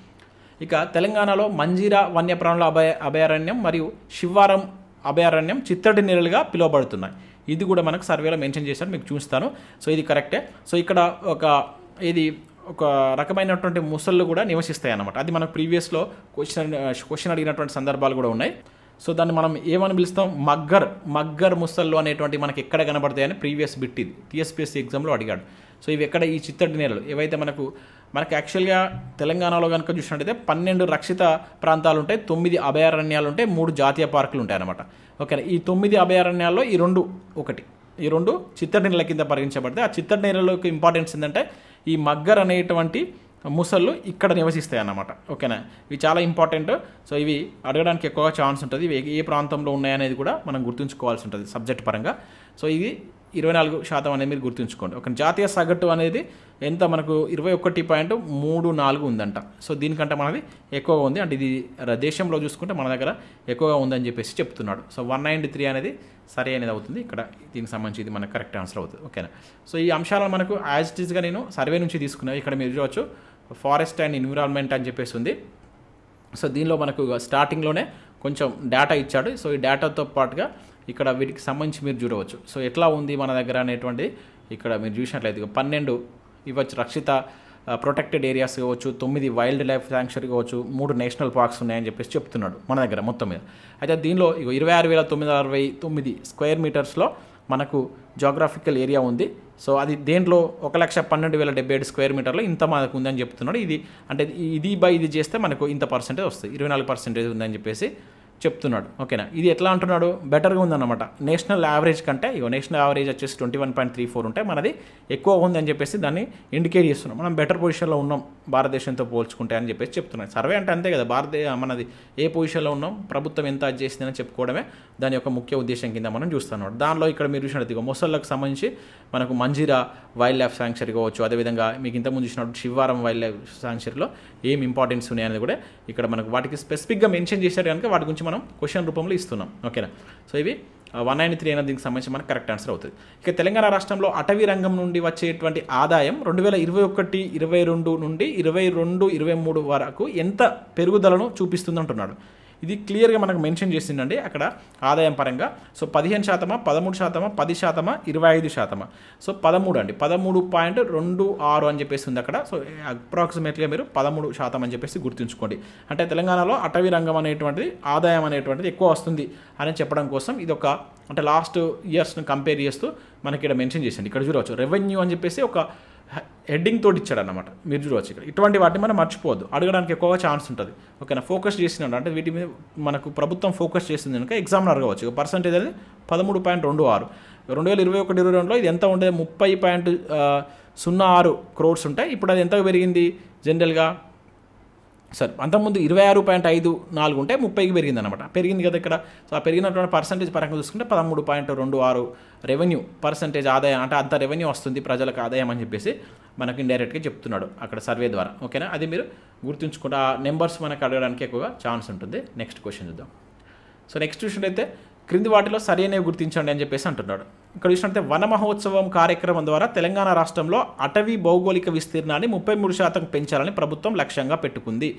ఇక తెలంగాణలో మంజీరా వన్యప్రాణుల అభయ అభయారణ్యం మరియు శివారం అభయారణ్యం చిత్తడి నెలలుగా పిలువబడుతున్నాయి. ఇది కూడా మనకు సర్వేలో మెన్షన్ చేశారు. మీకు చూస్తాను సో ఇది కరెక్టే. సో ఇక్కడ ఒక ఇది ఒక రకమైనటువంటి ముసళ్ళు కూడా నివసిస్తాయి అన్నమాట అది మనకు ప్రీవియస్లో క్వశ్చన్ క్వశ్చన్ అడిగినటువంటి సందర్భాలు కూడా ఉన్నాయి. సో దాన్ని మనం ఏమని పిలుస్తాం? మగ్గర్ మగ్గర్ ముసళ్ళు అనేటువంటి మనకి ఎక్కడ కనబడతాయని ప్రీవియస్ బిట్ ఇది. టీఎస్పీఎస్సీ ఎగ్జామ్లో అడిగాడు. సో ఇవి ఎక్కడ ఈ చిత్తడి నేలలు? ఏవైతే మనకు మనకి యాక్చువల్గా తెలంగాణలో కనుక చూసినట్టయితే పన్నెండు రక్షిత ప్రాంతాలు ఉంటాయి తొమ్మిది అభయారణ్యాలు ఉంటాయి మూడు జాతీయ పార్కులు ఉంటాయి అన్నమాట. ఓకే ఈ తొమ్మిది అభయారణ్యాల్లో ఈ రెండు ఒకటి. ఈ రెండు చిత్తడి నేలల కింద పరిగణించబడితే ఆ చిత్తడి నేలలోకి ఇంపార్టెన్స్ ఏంటంటే ఈ మగ్గర్ అనేటువంటి ముసళ్ళు ఇక్కడ నివసిస్తాయి అన్నమాట ఓకేనా? ఇవి చాలా ఇంపార్టెంట్. సో ఇవి అడగడానికి ఎక్కువగా ఛాన్స్ ఉంటుంది. ఇవి ఏ ప్రాంతంలో ఉన్నాయనేది కూడా మనం గుర్తుంచుకోవాల్సి ఉంటుంది సబ్జెక్ట్ పరంగా. సో ఇది ఇరవై నాలుగు శాతం అనేది మీరు గుర్తుంచుకోండి. ఒక జాతీయ సగటు అనేది ఎంత? మనకు ఇరవై ఒకటి పాయింట్ మూడు నాలుగు ఉందంట. సో దీనికంటే మనది ఎక్కువగా ఉంది. అంటే ఇది దేశంలో చూసుకుంటే మన దగ్గర ఎక్కువగా ఉందని చెప్పేసి చెప్తున్నాడు. సో వన్ నైంటీ త్రీ అనేది సరే అనేది అవుతుంది. ఇక్కడ దీనికి సంబంధించి ఇది మనకు కరెక్ట్ ఆన్సర్ అవుతుంది. ఓకేనా? సో ఈ అంశాలను మనకు యాజ్ ఇట్ ఈస్గా నేను సర్వే నుంచి తీసుకున్నాను ఇక్కడ మీరు చూడవచ్చు ఫారెస్ట్ అండ్ ఎన్విరాన్మెంట్ అని చెప్పేసి ఉంది. సో దీనిలో మనకు స్టార్టింగ్లోనే కొంచెం డేటా ఇచ్చాడు. సో ఈ డేటాతో పాటుగా ఇక్కడ వీటికి సంబంధించి మీరు చూడవచ్చు. సో ఎట్లా ఉంది మన దగ్గర అనేటువంటి ఇక్కడ మీరు చూసినట్లయితే పన్నెండు ఇవ్వచ్చు రక్షిత ప్రొటెక్టెడ్ ఏరియాస్ కావచ్చు తొమ్మిది వైల్డ్ లైఫ్ శాంక్చురీ కావచ్చు మూడు నేషనల్ పార్క్స్ ఉన్నాయని చెప్పేసి చెప్తున్నాడు మన దగ్గర మొత్తం మీద. అయితే దీనిలో ఇక ఇరవై ఆరు వేల తొమ్మిది అరవై తొమ్మిది స్క్వేర్ మీటర్స్లో మనకు జాగ్రఫికల్ ఏరియా ఉంది. సో అది దేంట్లో ఒక లక్ష పన్నెండు వేల డెబ్బై ఏడు స్క్వేర్ మీటర్లో ఇంత మనకు ఉందని చెప్తున్నాడు. ఇది అంటే ఇది బై ఇది చేస్తే మనకు ఇంత పర్సెంటేజ్ వస్తుంది. ఇరవై నాలుగు పర్సెంటేజ్ ఉందని చెప్పేసి చెప్తున్నాడు. ఓకేనా? ఇది ఎట్లా అంటున్నాడు? బెటర్గా ఉందన్నమాట. నేషనల్ యావరేజ్ కంటే ఇగో నేషనల్ యావరేజ్ వచ్చేసి twenty one point three four ఉంటే మనది ఎక్కువ ఉందని చెప్పేసి దాన్ని ఇండికేట్ చేస్తున్నాం. మనం బెటర్ పొజిషన్లో ఉన్నాం భారతదేశంతో పోల్చుకుంటే అని చెప్పేసి చెప్తున్నాం సర్వే అంటే అంతే కదా భారతదేశ మనది ఏ పొజిషన్లో ఉన్నాం ప్రభుత్వం ఎంత అది చేసిందని చెప్పుకోవడమే దాని యొక్క ముఖ్య ఉద్దేశం కింద మనం చూస్తున్నాం. దానిలో ఇక్కడ మీరు చూసినట్టు ఇగో మొసళ్ళకు సంబంధించి మనకు మంజీరా వైల్డ్ లైఫ్ శాంక్చరీ కావచ్చు అదేవిధంగా మీకు ఇంతకుముందు చూసినట్టు శివారం వైల్డ్ లైఫ్ శాంక్చరీలో ఏం ఇంపార్టెన్స్ ఉన్నాయనేది కూడా ఇక్కడ మనకు వాటికి స్పెసిఫిక్గా మెన్షన్ చేశారు కనుక వాటి గురించి మనం క్వశ్చన్ రూపంలో ఇస్తున్నాం. ఓకేనా సో ఇవి వన్ నైన్ త్రీ అనేది దీనికి సంబంధించి మనకు కరెక్ట్ ఆన్సర్ అవుతుంది. ఇక తెలంగాణ రాష్ట్రంలో అటవీ రంగం నుండి వచ్చేటువంటి ఆదాయం రెండు వేల ఇరవై ఒకటి ఇరవై రెండు నుండి ఇరవై రెండు ఇరవై మూడు వరకు ఎంత పెరుగుదలను చూపిస్తుంది అంటున్నాడు ఇది క్లియర్గా మనకు మెన్షన్ చేసిందండి అక్కడ ఆదాయం పరంగా. సో పదిహేను శాతమా పదమూడు శాతమా పది శాతమా ఇరవై ఐదు శాతమా. సో పదమూడు అండి. పదమూడు పాయింట్ రెండు ఆరు అని చెప్పేసి ఉంది అక్కడ. సో అప్రాక్సిమేట్గా మీరు పదమూడు శాతం అని చెప్పేసి గుర్తుంచుకోండి. అంటే తెలంగాణలో అటవీ రంగం అనేటువంటిది ఆదాయం అనేటువంటిది ఎక్కువ వస్తుంది అని చెప్పడం కోసం ఇది ఒక అంటే లాస్ట్ ఇయర్స్ను కంపేర్ చేస్తూ మనకి ఇక్కడ మెన్షన్ చేసింది. ఇక్కడ చూడవచ్చు. రెవెన్యూ అని చెప్పేసి ఒక హెడ్డింగ్ తోటి ఇచ్చాడు అనమాట మీరు చూడవచ్చు ఇక్కడ. ఇటువంటి వాటిని మనం మర్చిపోవద్దు. అడగడానికి ఎక్కువగా ఛాన్స్ ఉంటుంది. ఓకేనా? ఫోకస్ చేసినాడు. అంటే వీటి మీద మనకు ప్రభుత్వం ఫోకస్ చేసింది కనుక ఎగ్జామ్ అడగవచ్చు. పర్సంటేజ్ అనేది పదమూడు పాయింట్ రెండు ఆరు. రెండు వేల ఇరవై ఒకటి ఇరవై రెండులో ఇది ఎంత ఉండేది? ముప్పై పాయింట్ సున్నా ఆరు క్రోడ్స్ ఉంటాయి. ఇప్పుడు అది ఎంత పెరిగింది? జనరల్గా సరే అంతకుముందు ఇరవై ఆరు పాయింట్ ఐదు నాలుగు ఉంటే ముప్పైకి పెరిగింది అనమాట పెరిగింది కదా ఇక్కడ. సో ఆ పెరిగినటువంటి పర్సంటేజ్ పరంగా చూసుకుంటే పదమూడు పాయింట్ రెండు ఆరు రెవెన్యూ పర్సంటేజ్ ఆదాయం అంటే అంత రెవెన్యూ వస్తుంది ప్రజలకు ఆదాయం అని చెప్పేసి మనకి ఇండైరెక్ట్గా చెప్తున్నాడు అక్కడ సర్వే ద్వారా. ఓకేనా? అది మీరు గుర్తుంచుకుంటే ఆ నెంబర్స్ మనకు అడగడానికి ఎక్కువగా ఛాన్స్ ఉంటుంది. నెక్స్ట్ క్వశ్చన్ చూద్దాం. సో నెక్స్ట్ చూసినట్టయితే క్రింది వాటిలో సరైనవి గుర్తించండి అని చెప్పేసి అంటున్నాడు. ఇక్కడ చూసినట్టే వన మహోత్సవం కార్యక్రమం ద్వారా తెలంగాణ రాష్ట్రంలో అటవీ భౌగోళిక విస్తీర్ణాన్ని ముప్పై మూడు శాతం పెంచాలని ప్రభుత్వం లక్ష్యంగా పెట్టుకుంది.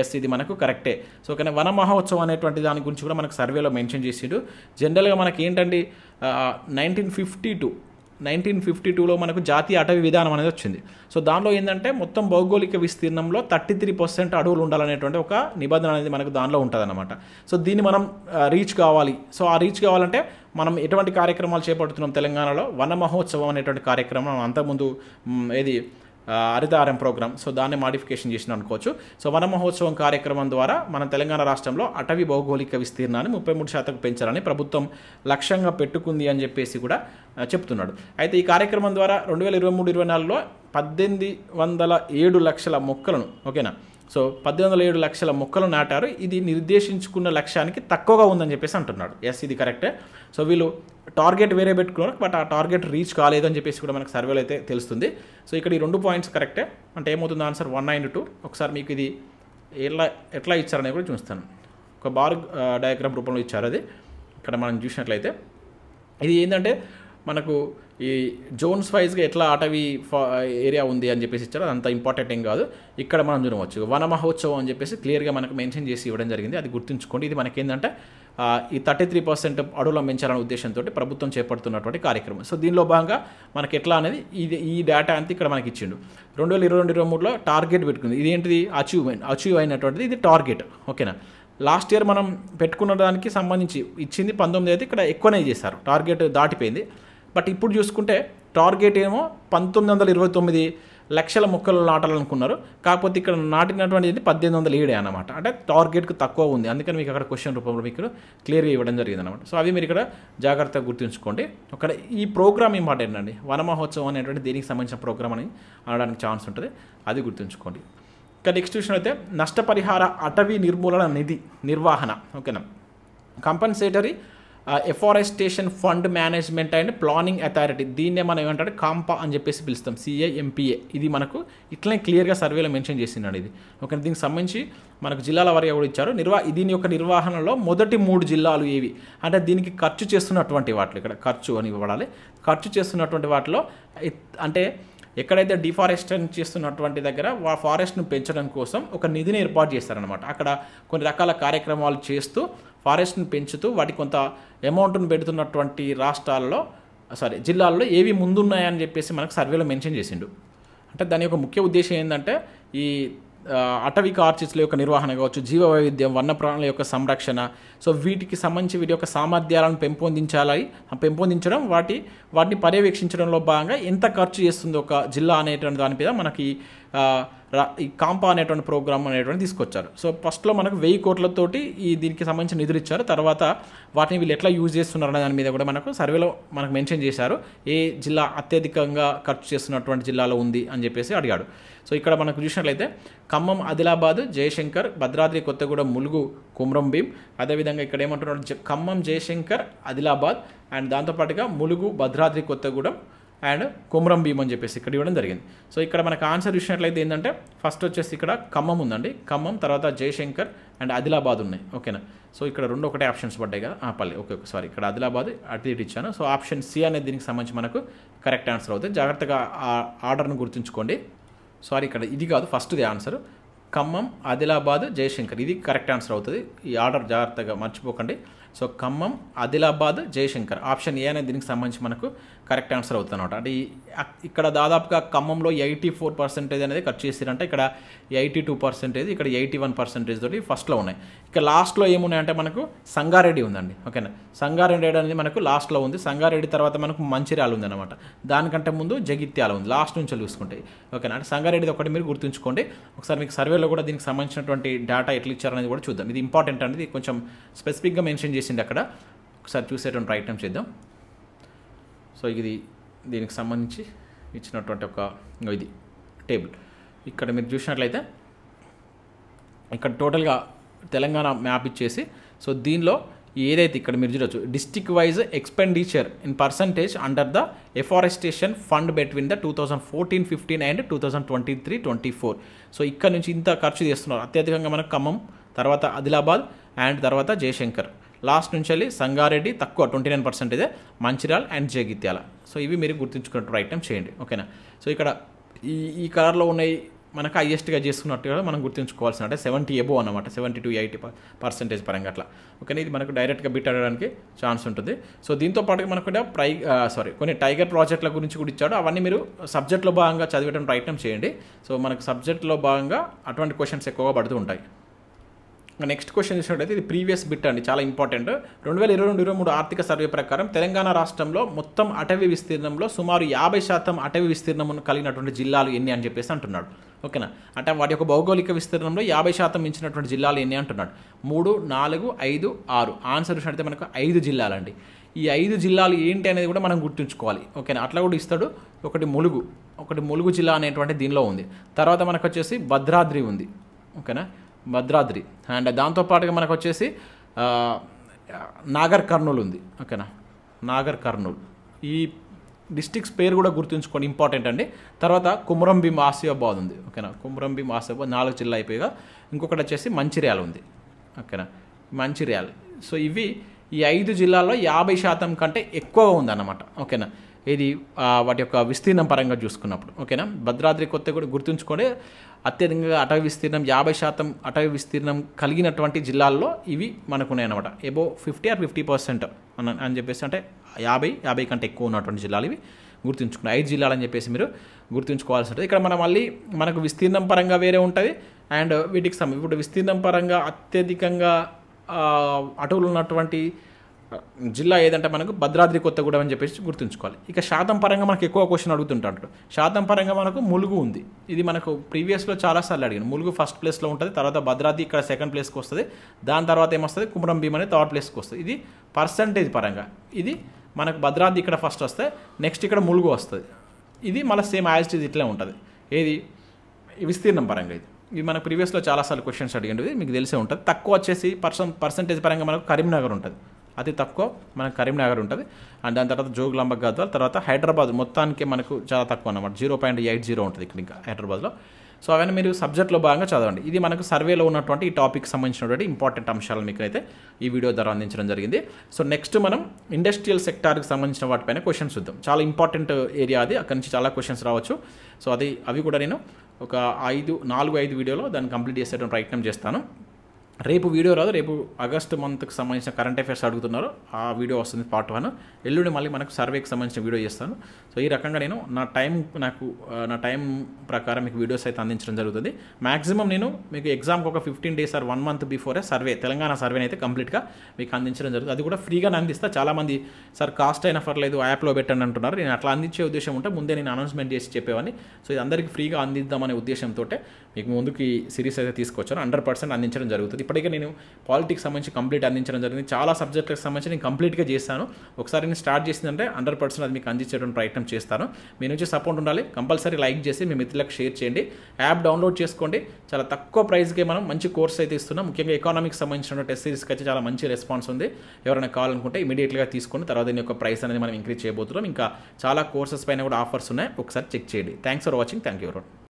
ఎస్ ఇది మనకు కరెక్టే. సో కానీ వన మహోత్సవం అనేటువంటి దాని గురించి కూడా మనకు సర్వేలో మెన్షన్ చేసిండు. జనరల్గా మనకి ఏంటండి nineteen fifty two nineteen fifty టూలో మనకు జాతీయ అటవీ విధానం అనేది వచ్చింది. సో దానిలో ఏంటంటే మొత్తం భౌగోళిక విస్తీర్ణంలో థర్టీ త్రీ పర్సెంట్ అడవులు ఉండాలనేటువంటి ఒక నిబంధన అనేది మనకు దానిలో ఉంటుందన్నమాట. సో దీన్ని మనం రీచ్ కావాలి. సో ఆ రీచ్ కావాలంటే మనం ఎటువంటి కార్యక్రమాలు చేపడుతున్నాం తెలంగాణలో? వన మహోత్సవం అనేటువంటి కార్యక్రమం అంతకుముందు ఏది ఆ, ప్రోగ్రామ్. సో దాన్ని మాడిఫికేషన్ చేసిన అనుకోవచ్చు. సో వన మహోత్సవం కార్యక్రమం ద్వారా మన తెలంగాణ రాష్ట్రంలో అటవీ భౌగోళిక విస్తీర్ణాన్ని ముప్పై మూడు శాతం పెంచాలని ప్రభుత్వం లక్ష్యంగా పెట్టుకుంది అని చెప్పేసి కూడా చెప్తున్నాడు. అయితే ఈ కార్యక్రమం ద్వారా రెండు వేల ఇరవై మూడు ఇరవై నాలుగులో పద్దెనిమిది వందల ఏడు లక్షల మొక్కలను ఓకేనా? సో పద్దెనిమిది వందల ఏడు లక్షల మొక్కలు నాటారు. ఇది నిర్దేశించుకున్న లక్ష్యానికి తక్కువగా ఉందని చెప్పేసి అంటున్నాడు. ఎస్ ఇది కరెక్టే. సో వీళ్ళు టార్గెట్ వేరే పెట్టుకున్నారు బట్ ఆ టార్గెట్ రీచ్ కాలేదు అని చెప్పేసి కూడా మనకు సర్వేలో అయితే తెలుస్తుంది. సో ఇక్కడ ఈ రెండు పాయింట్స్ కరెక్టే. అంటే ఏమవుతుంది ఆన్సర్? One nine two. ఒకసారి మీకు ఇది ఎలా ఎట్లా ఇచ్చారనేది కూడా చూస్తాను. ఒక బార్ డయాగ్రామ్ రూపంలో ఇచ్చారు అది. ఇక్కడ మనం చూసినట్లయితే ఇది ఏంటంటే మనకు ఈ జోన్స్ వైజ్గా ఎట్లా అటవీ ఫా ఏరియా ఉంది అని చెప్పేసి ఇచ్చారు. అంత ఇంపార్టెంట్ ఏం కాదు. ఇక్కడ మనం చూడవచ్చు. వన మహోత్సవం అని చెప్పేసి క్లియర్గా మనకు మెన్షన్ చేసి ఇవ్వడం జరిగింది. అది గుర్తుంచుకోండి. ఇది మనకేంటంటే ఈ థర్టీ త్రీ పర్సెంట్ అడవులను పెంచాలనే ఉద్దేశంతో ప్రభుత్వం చేపడుతున్నటువంటి కార్యక్రమం. సో దీనిలో భాగంగా మనకి ఎట్లా అనేది ఇది ఈ డేటా అంతా ఇక్కడ మనకి ఇచ్చిండు. రెండు వేల ఇరవై రెండు ఇరవై మూడులో టార్గెట్ పెట్టుకుంది. ఇది ఏంటిది? అచీవ్మెంట్ అచీవ్ అయినటువంటిది ఇది టార్గెట్ ఓకేనా లాస్ట్ ఇయర్ మనం పెట్టుకున్న దానికి సంబంధించి ఇచ్చింది పంతొమ్మిది అయితే ఇక్కడ ఎక్కువనే చేశారు. టార్గెట్ దాటిపోయింది. బట్ ఇప్పుడు చూసుకుంటే టార్గెట్ ఏమో పంతొమ్మిది వందల ఇరవై తొమ్మిది లక్షల మొక్కలు నాటాలనుకున్నారు. కాకపోతే ఇక్కడ నాటినటువంటిది పద్దెనిమిది వందల ఏడే అనమాట అంటే టార్గెట్కి తక్కువ ఉంది. అందుకని మీకు అక్కడ క్వశ్చన్ రూపంలో మీకు క్లియర్గా ఇవ్వడం జరిగింది అనమాట సో అవి మీరు ఇక్కడ జాగ్రత్తగా గుర్తుంచుకోండి. అక్కడ ఈ ప్రోగ్రామ్ ఇంపార్టెంట్ అండి. వన మహోత్సవం అనేటువంటి దీనికి సంబంధించిన ప్రోగ్రామ్ అని అనడానికి ఛాన్స్ ఉంటుంది. అది గుర్తుంచుకోండి. ఇక నెక్స్ట్ విషయం అయితే నష్టపరిహార అటవీ నిర్మూలన నిధి నిర్వహణ. ఓకేనా? Compensatory afforestation fund management and planning authority దీన్నే మనం ఏమంటారు? కాంపా అని చెప్పేసి పిలుస్తాం. సిఏఎంపిఏ ఇది మనకు ఇట్లనే క్లియర్గా సర్వేలో మెన్షన్ చేసిందండి ఇది. ఓకే దీనికి సంబంధించి మనకు జిల్లాల వారిగా కూడా ఇచ్చారు. నిర్వా దీని యొక్క నిర్వహణలో మొదటి మూడు జిల్లాలు ఏవి? అంటే దీనికి ఖర్చు చేస్తున్నటువంటి వాటిలో ఇక్కడ ఖర్చు అని ఇవ్వడాలి ఖర్చు చేస్తున్నటువంటి వాటిలో అంటే ఎక్కడైతే డిఫారెస్టేషన్ చేస్తున్నటువంటి దగ్గర ఫారెస్ట్ను పెంచడం కోసం ఒక నిధిని ఏర్పాటు చేస్తారనమాట అక్కడ కొన్ని రకాల కార్యక్రమాలు చేస్తూ ఫారెస్ట్ను పెంచుతూ వాటి కొంత అమౌంట్ను పెడుతున్నటువంటి రాష్ట్రాల్లో సారీ జిల్లాల్లో ఏవి ముందున్నాయని చెప్పేసి మనకు సర్వేలో మెన్షన్ చేసిండు. అంటే దాని యొక్క ముఖ్య ఉద్దేశం ఏంటంటే ఈ అటవిక ఆర్చిస్ల యొక్క నిర్వహణ కావచ్చు జీవ వైవిధ్యం వన్యప్రాణుల యొక్క సంరక్షణ. సో వీటికి సంబంధించి వీటి యొక్క సామర్థ్యాలను పెంపొందించాలి. పెంపొందించడం వాటి వాటిని పర్యవేక్షించడంలో భాగంగా ఎంత ఖర్చు చేస్తుంది ఒక జిల్లా అనేటువంటి దాని మీద మనకి ఈ కాంపా అనేటువంటి ప్రోగ్రామ్ అనేటువంటి తీసుకొచ్చారు. సో ఫస్ట్లో మనకు వెయ్యి కోట్లతోటి ఈ దీనికి సంబంధించిన నిధులు ఇచ్చారు. తర్వాత వాటిని వీళ్ళు ఎట్లా యూజ్ చేస్తున్నారు అనే దాని మీద కూడా మనకు సర్వేలో మనకు మెన్షన్ చేశారు. ఏ జిల్లా అత్యధికంగా ఖర్చు చేస్తున్నటువంటి జిల్లాలో ఉంది అని చెప్పేసి అడిగాడు. సో ఇక్కడ మనకు చూసినట్లయితే ఖమ్మం ఆదిలాబాద్ జయశంకర్ భద్రాద్రి కొత్తగూడెం ములుగు కుమ్రం భీం. అదేవిధంగా ఇక్కడ ఏమంటున్నాడు ఖమ్మం జయశంకర్ ఆదిలాబాద్ అండ్ దాంతోపాటుగా ములుగు భద్రాద్రి కొత్తగూడెం అండ్ కుమ్రం భీమ్ అని చెప్పేసి ఇక్కడ ఇవ్వడం జరిగింది. సో ఇక్కడ మనకు ఆన్సర్ చూసినట్లయితే ఏంటంటే ఫస్ట్ వచ్చేసి ఇక్కడ ఖమ్మం ఉందండి. ఖమ్మం తర్వాత జయశంకర్ అండ్ ఆదిలాబాద్ ఉన్నాయి. ఓకేనా? సో ఇక్కడ రెండు ఒకటే ఆప్షన్స్ పడ్డాయి కదా? ఆ, పల్లె ఓకే ఓకే. సారీ. ఇక్కడ ఆదిలాబాద్ అటు ఇటు ఇచ్చాను. సో ఆప్షన్ సి అనేది దీనికి సంబంధించి మనకు కరెక్ట్ ఆన్సర్ అవుతుంది. జాగ్రత్తగా ఆర్డర్ను గుర్తుంచుకోండి. సారీ ఇక్కడ ఇది కాదు ఫస్ట్ది ఆన్సర్ ఖమ్మం ఆదిలాబాద్ జయశంకర్. ఇది కరెక్ట్ ఆన్సర్ అవుతుంది. ఈ ఆర్డర్ జాగ్రత్తగా మర్చిపోకండి. So Khammam Adilabad Jayashankar. Option A అనేది దీనికి సంబంధించి మనకు కరెక్ట్ ఆన్సర్ అవుతుంది అనమాట అంటే ఇక్కడ దాదాపుగా ఖమ్మంలో ఎయిటీ ఫోర్ పర్సెంటేజ్ అనేది ఖర్చు చేసిరంటే. ఇక్కడ ఎయిటీ టూ పర్సెంటేజ్ ఇక్కడ ఎయిటీ వన్ పర్సెంటేజ్ తోటి ఫస్ట్లో ఉన్నాయి. ఇక లాస్ట్లో ఏమున్నాయంటే మనకు సంగారెడ్డి ఉందండి. ఓకేనా? సంగారెడ్డి అనేది మనకు లాస్ట్లో ఉంది. సంగారెడ్డి తర్వాత మనకు మంచిర్యాల ఉందన్నమాట. దానికంటే ముందు జగిత్యాల ఉంది. లాస్ట్ నుంచి చూసుకుంటే. ఓకేనా? అంటే సంగారెడ్డి ఒకటి మీరు గుర్తుంచుకోండి. ఒకసారి మీకు సర్వేలో కూడా దీనికి సంబంధించినటువంటి డేటా ఎట్లా ఇచ్చారనేది కూడా చూద్దాం. ఇది ఇంపార్టెంట్ అనేది కొంచెం స్పెసిఫిక్గా మెన్షన్ చేసింది అక్కడ. ఒకసారి చూసేటువంటి ప్రయత్నం చేద్దాం. సో ఇది దీనికి సంబంధించి ఇచ్చినటువంటి ఒక ఇది టేబుల్. ఇక్కడ మీరు చూసినట్లయితే ఇక్కడ టోటల్గా తెలంగాణ మ్యాప్ ఇచ్చేసి సో దీనిలో ఏదైతే ఇక్కడ మీరు చూడొచ్చు district wise expenditure in percentage under the afforestation fund between the two thousand fourteen fifteen and two thousand twenty three twenty four so ఇక్కడ నుంచి ఇంత ఖర్చు చేస్తున్నారు. అత్యధికంగా మనకు ఖమ్మం తర్వాత ఆదిలాబాద్ అండ్ తర్వాత జయశంకర్. లాస్ట్ నుంచి వెళ్ళి సంగారెడ్డి తక్కువ twenty nine percentage Mancherial and Jagtial so ఇవి మీరు గుర్తుంచుకున్న ఐటమ్ చేయండి. ఓకేనా? సో ఇక్కడ ఈ ఈ కలర్లో ఉన్నాయి మనకు హైయెస్ట్గా చేసుకున్నట్టుగా మనం గుర్తుంచుకోవాల్సిన అంటే సెవెంటీ ఎబో అనమాట సెవెంటీ టు ఎయిటీ పర్సెంటేజ్ పరంగా అట్లా. ఓకేనా? ఇది మనకు డైరెక్ట్గా బిట్ అడగడానికి ఛాన్స్ ఉంటుంది. సో దీంతో పాటు మనకు కూడా ప్రై సారీ కొన్ని టైగర్ ప్రాజెక్టుల గురించి కూడా ఇచ్చాడు. అవన్నీ మీరు సబ్జెక్ట్లో భాగంగా చదివేయడం ప్రయత్నం చేయండి. సో మనకు సబ్జెక్ట్లో భాగంగా అటువంటి క్వశ్చన్స్ ఎక్కువగా పడుతూ ఉంటాయి. నెక్స్ట్ క్వశ్చన్ చూసినట్టయితే ఇది ప్రీవియస్ బిట్ అండి చాలా ఇంపార్టెంట్ రెండు వేల ఇరవై రెండు ఇరవై మూడు ఆర్థిక సర్వే ప్రకారం తెలంగాణ రాష్ట్రంలో మొత్తం అటవీ విస్తీర్ణంలో సుమారు యాభై శాతం అటవీ విస్తీర్ణం కలిగినటువంటి జిల్లాలు ఎన్ని అని చెప్పేసి అంటున్నాడు. ఓకేనా? అంటే వాటి యొక్క భౌగోళిక విస్తీర్ణంలో యాభై శాతం మించినటువంటి జిల్లాలు ఎన్ని అంటున్నాడు? మూడు నాలుగు ఐదు ఆరు. ఆన్సర్ చూసినట్టయితే మనకు ఐదు జిల్లాలండి. ఈ ఐదు జిల్లాలు ఏంటి అనేది కూడా మనం గుర్తుంచుకోవాలి. ఓకేనా? అట్లా కూడా ఇస్తాడు. ఒకటి ములుగు. ఒకటి ములుగు జిల్లా అనేటువంటి దీనిలో ఉంది. తర్వాత మనకు వచ్చేసి భద్రాద్రి ఉంది. ఓకేనా? భద్రాద్రి. అండ్ దాంతోపాటుగా మనకు వచ్చేసి నాగర్ కర్నూలు ఉంది. ఓకేనా? నాగర్ కర్నూలు. ఈ డిస్టిక్స్ పేరు కూడా గుర్తుంచుకోండి ఇంపార్టెంట్ అండి. తర్వాత కుమ్రం భీం ఆసియాబాద్ ఉంది. ఓకేనా? కుమ్రం భీం ఆసియాబాద్ నాలుగు జిల్లా అయిపోయిగా ఇంకొకటి వచ్చేసి మంచిర్యాల ఉంది. ఓకేనా? మంచిర్యాల. సో ఇవి ఈ ఐదు జిల్లాల్లో యాభై శాతం కంటే ఎక్కువగా ఉందన్నమాట. ఓకేనా? ఇది వాటి యొక్క విస్తీర్ణం పరంగా చూసుకున్నప్పుడు ఓకేనా? భద్రాద్రి కొత్త కూడా గుర్తుంచుకోండి. అత్యధికంగా అటవీ విస్తీర్ణం యాభై శాతం అటవీ విస్తీర్ణం కలిగినటువంటి జిల్లాల్లో ఇవి మనకు ఉన్నాయన్నమాట above fifty or fifty percent అని అని చెప్పేసి అంటే యాభై యాభై కంటే ఎక్కువ ఉన్నటువంటి జిల్లాలు ఇవి గుర్తుంచుకున్నాయి. ఐదు జిల్లాలు అని చెప్పేసి మీరు గుర్తుంచుకోవాల్సి ఉంటుంది ఇక్కడ మనం మళ్ళీ మనకు విస్తీర్ణం పరంగా వేరే ఉంటుంది. అండ్ వీటికి సం ఇప్పుడు విస్తీర్ణం పరంగా అత్యధికంగా అటవులు ఉన్నటువంటి జిల్లా ఏదంటే మనకు భద్రాద్రి కొత్తగూడెం అని చెప్పేసి గుర్తుంచుకోవాలి. ఇక శాతం పరంగా మనకు ఎక్కువ క్వశ్చన్ అడుగుతుంటాడు. శాతం పరంగా మనకు ములుగు ఉంది. ఇది మనకు ప్రీవియస్లో చాలాసార్లు అడిగిన. ములుగు ఫస్ట్ ప్లేస్లో ఉంటుంది తర్వాత భద్రాద్రి ఇక్కడ సెకండ్ ప్లేస్కి వస్తుంది. దాని తర్వాత ఏమొస్తుంది? కుమరం భీమ్ అనేది థర్డ్ ప్లేస్కి వస్తుంది. ఇది పర్సంటేజ్ పరంగా. ఇది మనకు భద్రాద్రి ఇక్కడ ఫస్ట్ వస్తే నెక్స్ట్ ఇక్కడ ములుగు వస్తుంది. ఇది మళ్ళీ సేమ్ యాజిటీజ్ ఇది ఇట్లే ఉంటుంది. ఏది? విస్తీర్ణం పరంగా ఇది. ఇవి మన ప్రీవియస్లో చాలాసార్లు క్వశ్చన్స్ అడిగింది మీకు తెలిసే ఉంటుంది. తక్కువ వచ్చేసి పర్సన్ పర్సంటేజ్ పరంగా మనకు కరీంనగర్ ఉంటుంది. అతి తక్కువ మనకు కరీంనగర్ ఉంటుంది. అండ్ దాని తర్వాత జోగులాంబ గద్వాల్ తర్వాత హైదరాబాద్ మొత్తానికి మనకు చాలా తక్కువ అనమాట జీరో పాయింట్ ఎయిట్ జీరో ఉంటుంది ఇక్కడ ఇంకా హైదరాబాద్లో. సో అవన్నీ మీరు సబ్జెక్ట్లో భాగంగా చదవండి. ఇది మనకు సర్వేలో ఉన్నటువంటి ఈ టాపిక్ సంబంధించినటువంటి ఇంపార్టెంట్ అంశాలు మీకు అయితే ఈ వీడియో ద్వారా అందించడం జరిగింది. సో నెక్స్ట్ మనం ఇండస్ట్రియల్ సెక్టార్కి సంబంధించిన వాటిపైన క్వశ్చన్స్ చూద్దాం. చాలా ఇంపార్టెంట్ ఏరియా అది. అక్కడి నుంచి చాలా క్వశ్చన్స్ రావచ్చు. సో అది అవి కూడా నేను ఒక ఐదు నాలుగు ఐదు వీడియోలో దాన్ని కంప్లీట్ చేసేటువంటి ప్రయత్నం చేస్తాను. రేపు వీడియో రాదు రేపు ఆగస్ట్ మంత్కి సంబంధించిన కరెంట్ అఫైర్స్ అడుగుతున్నారు. ఆ వీడియో వస్తుంది పార్ట్ వన్ ఎల్లుండి మళ్ళీ మనకు సర్వేకి సంబంధించిన వీడియో చేస్తాను. సో ఈ రకంగా నేను నా టైం నాకు నా టైం ప్రకారం మీకు వీడియోస్ అయితే అందించడం జరుగుతుంది. మ్యాక్సిమం నేను మీకు ఎగ్జామ్కి ఒక fifteen days or one month before survey Telangana సర్వేని అయితే కంప్లీట్గా మీకు అందించడం జరుగుతుంది. అది కూడా ఫ్రీగానే అందిస్తా. చాలామంది సార్ కాస్ట్ అయినా పర్లేదు యాప్లో పెట్టండి అంటున్నారు. నేను అట్లా అందించే ఉద్దేశం ఉంటే ముందే నేను అనౌన్స్మెంట్ చేసి చెప్పేవాడిని. సో ఇది అందరికీ ఫ్రీగా అందిద్దామనే ఉద్దేశంతో మీకు ముందుకి సిరీస్ అయితే తీసుకొచ్చాను. హండ్రెడ్ పర్సెంట్ అందించడం జరుగుతుంది. ఇప్పటికే నేను పాలిటిక్స్ సంబంధించి కంప్లీట్ అందించడం జరిగింది. చాలా సబ్జెక్టులకు సంబంధించి నేను కంప్లీట్గా చేస్తాను ఒకసారి నేను స్టార్ట్ చేసిందంటే హండ్రెడ్ పర్సెంట్ అది మీకు అందించేటువంటి ప్రయత్నం చేస్తాను. మీ నుంచి సపోర్ట్ ఉండాలి. కంపల్సరీ లైక్ చేసి మీ మిత్రులకు షేర్ చేయండి. యాప్ డౌన్లోడ్ చేసుకోండి. చాలా తక్కువ ప్రైస్కే మనం మంచి కోర్స్ అయితే ఇస్తున్నాం. ముఖ్యంగా ఎకానామిక్స్ సంబంధించిన టెస్ట్ సిరీస్కి అయితే చాలా మంచి రెస్పాన్స్ ఉంది. ఎవరైనా కావాలనుకుంటే ఇమీడియట్గా తీసుకొని తర్వాత దీని యొక్క ప్రైస్ అనేది మనం ఇంక్రీజ్ చేయబోతున్నాం. ఇంకా చాలా కోర్సెస్ పైన కూడా ఆఫర్స్ ఉన్నాయి. ఒకసారి చెక్ చేయండి. Thanks for watching thank you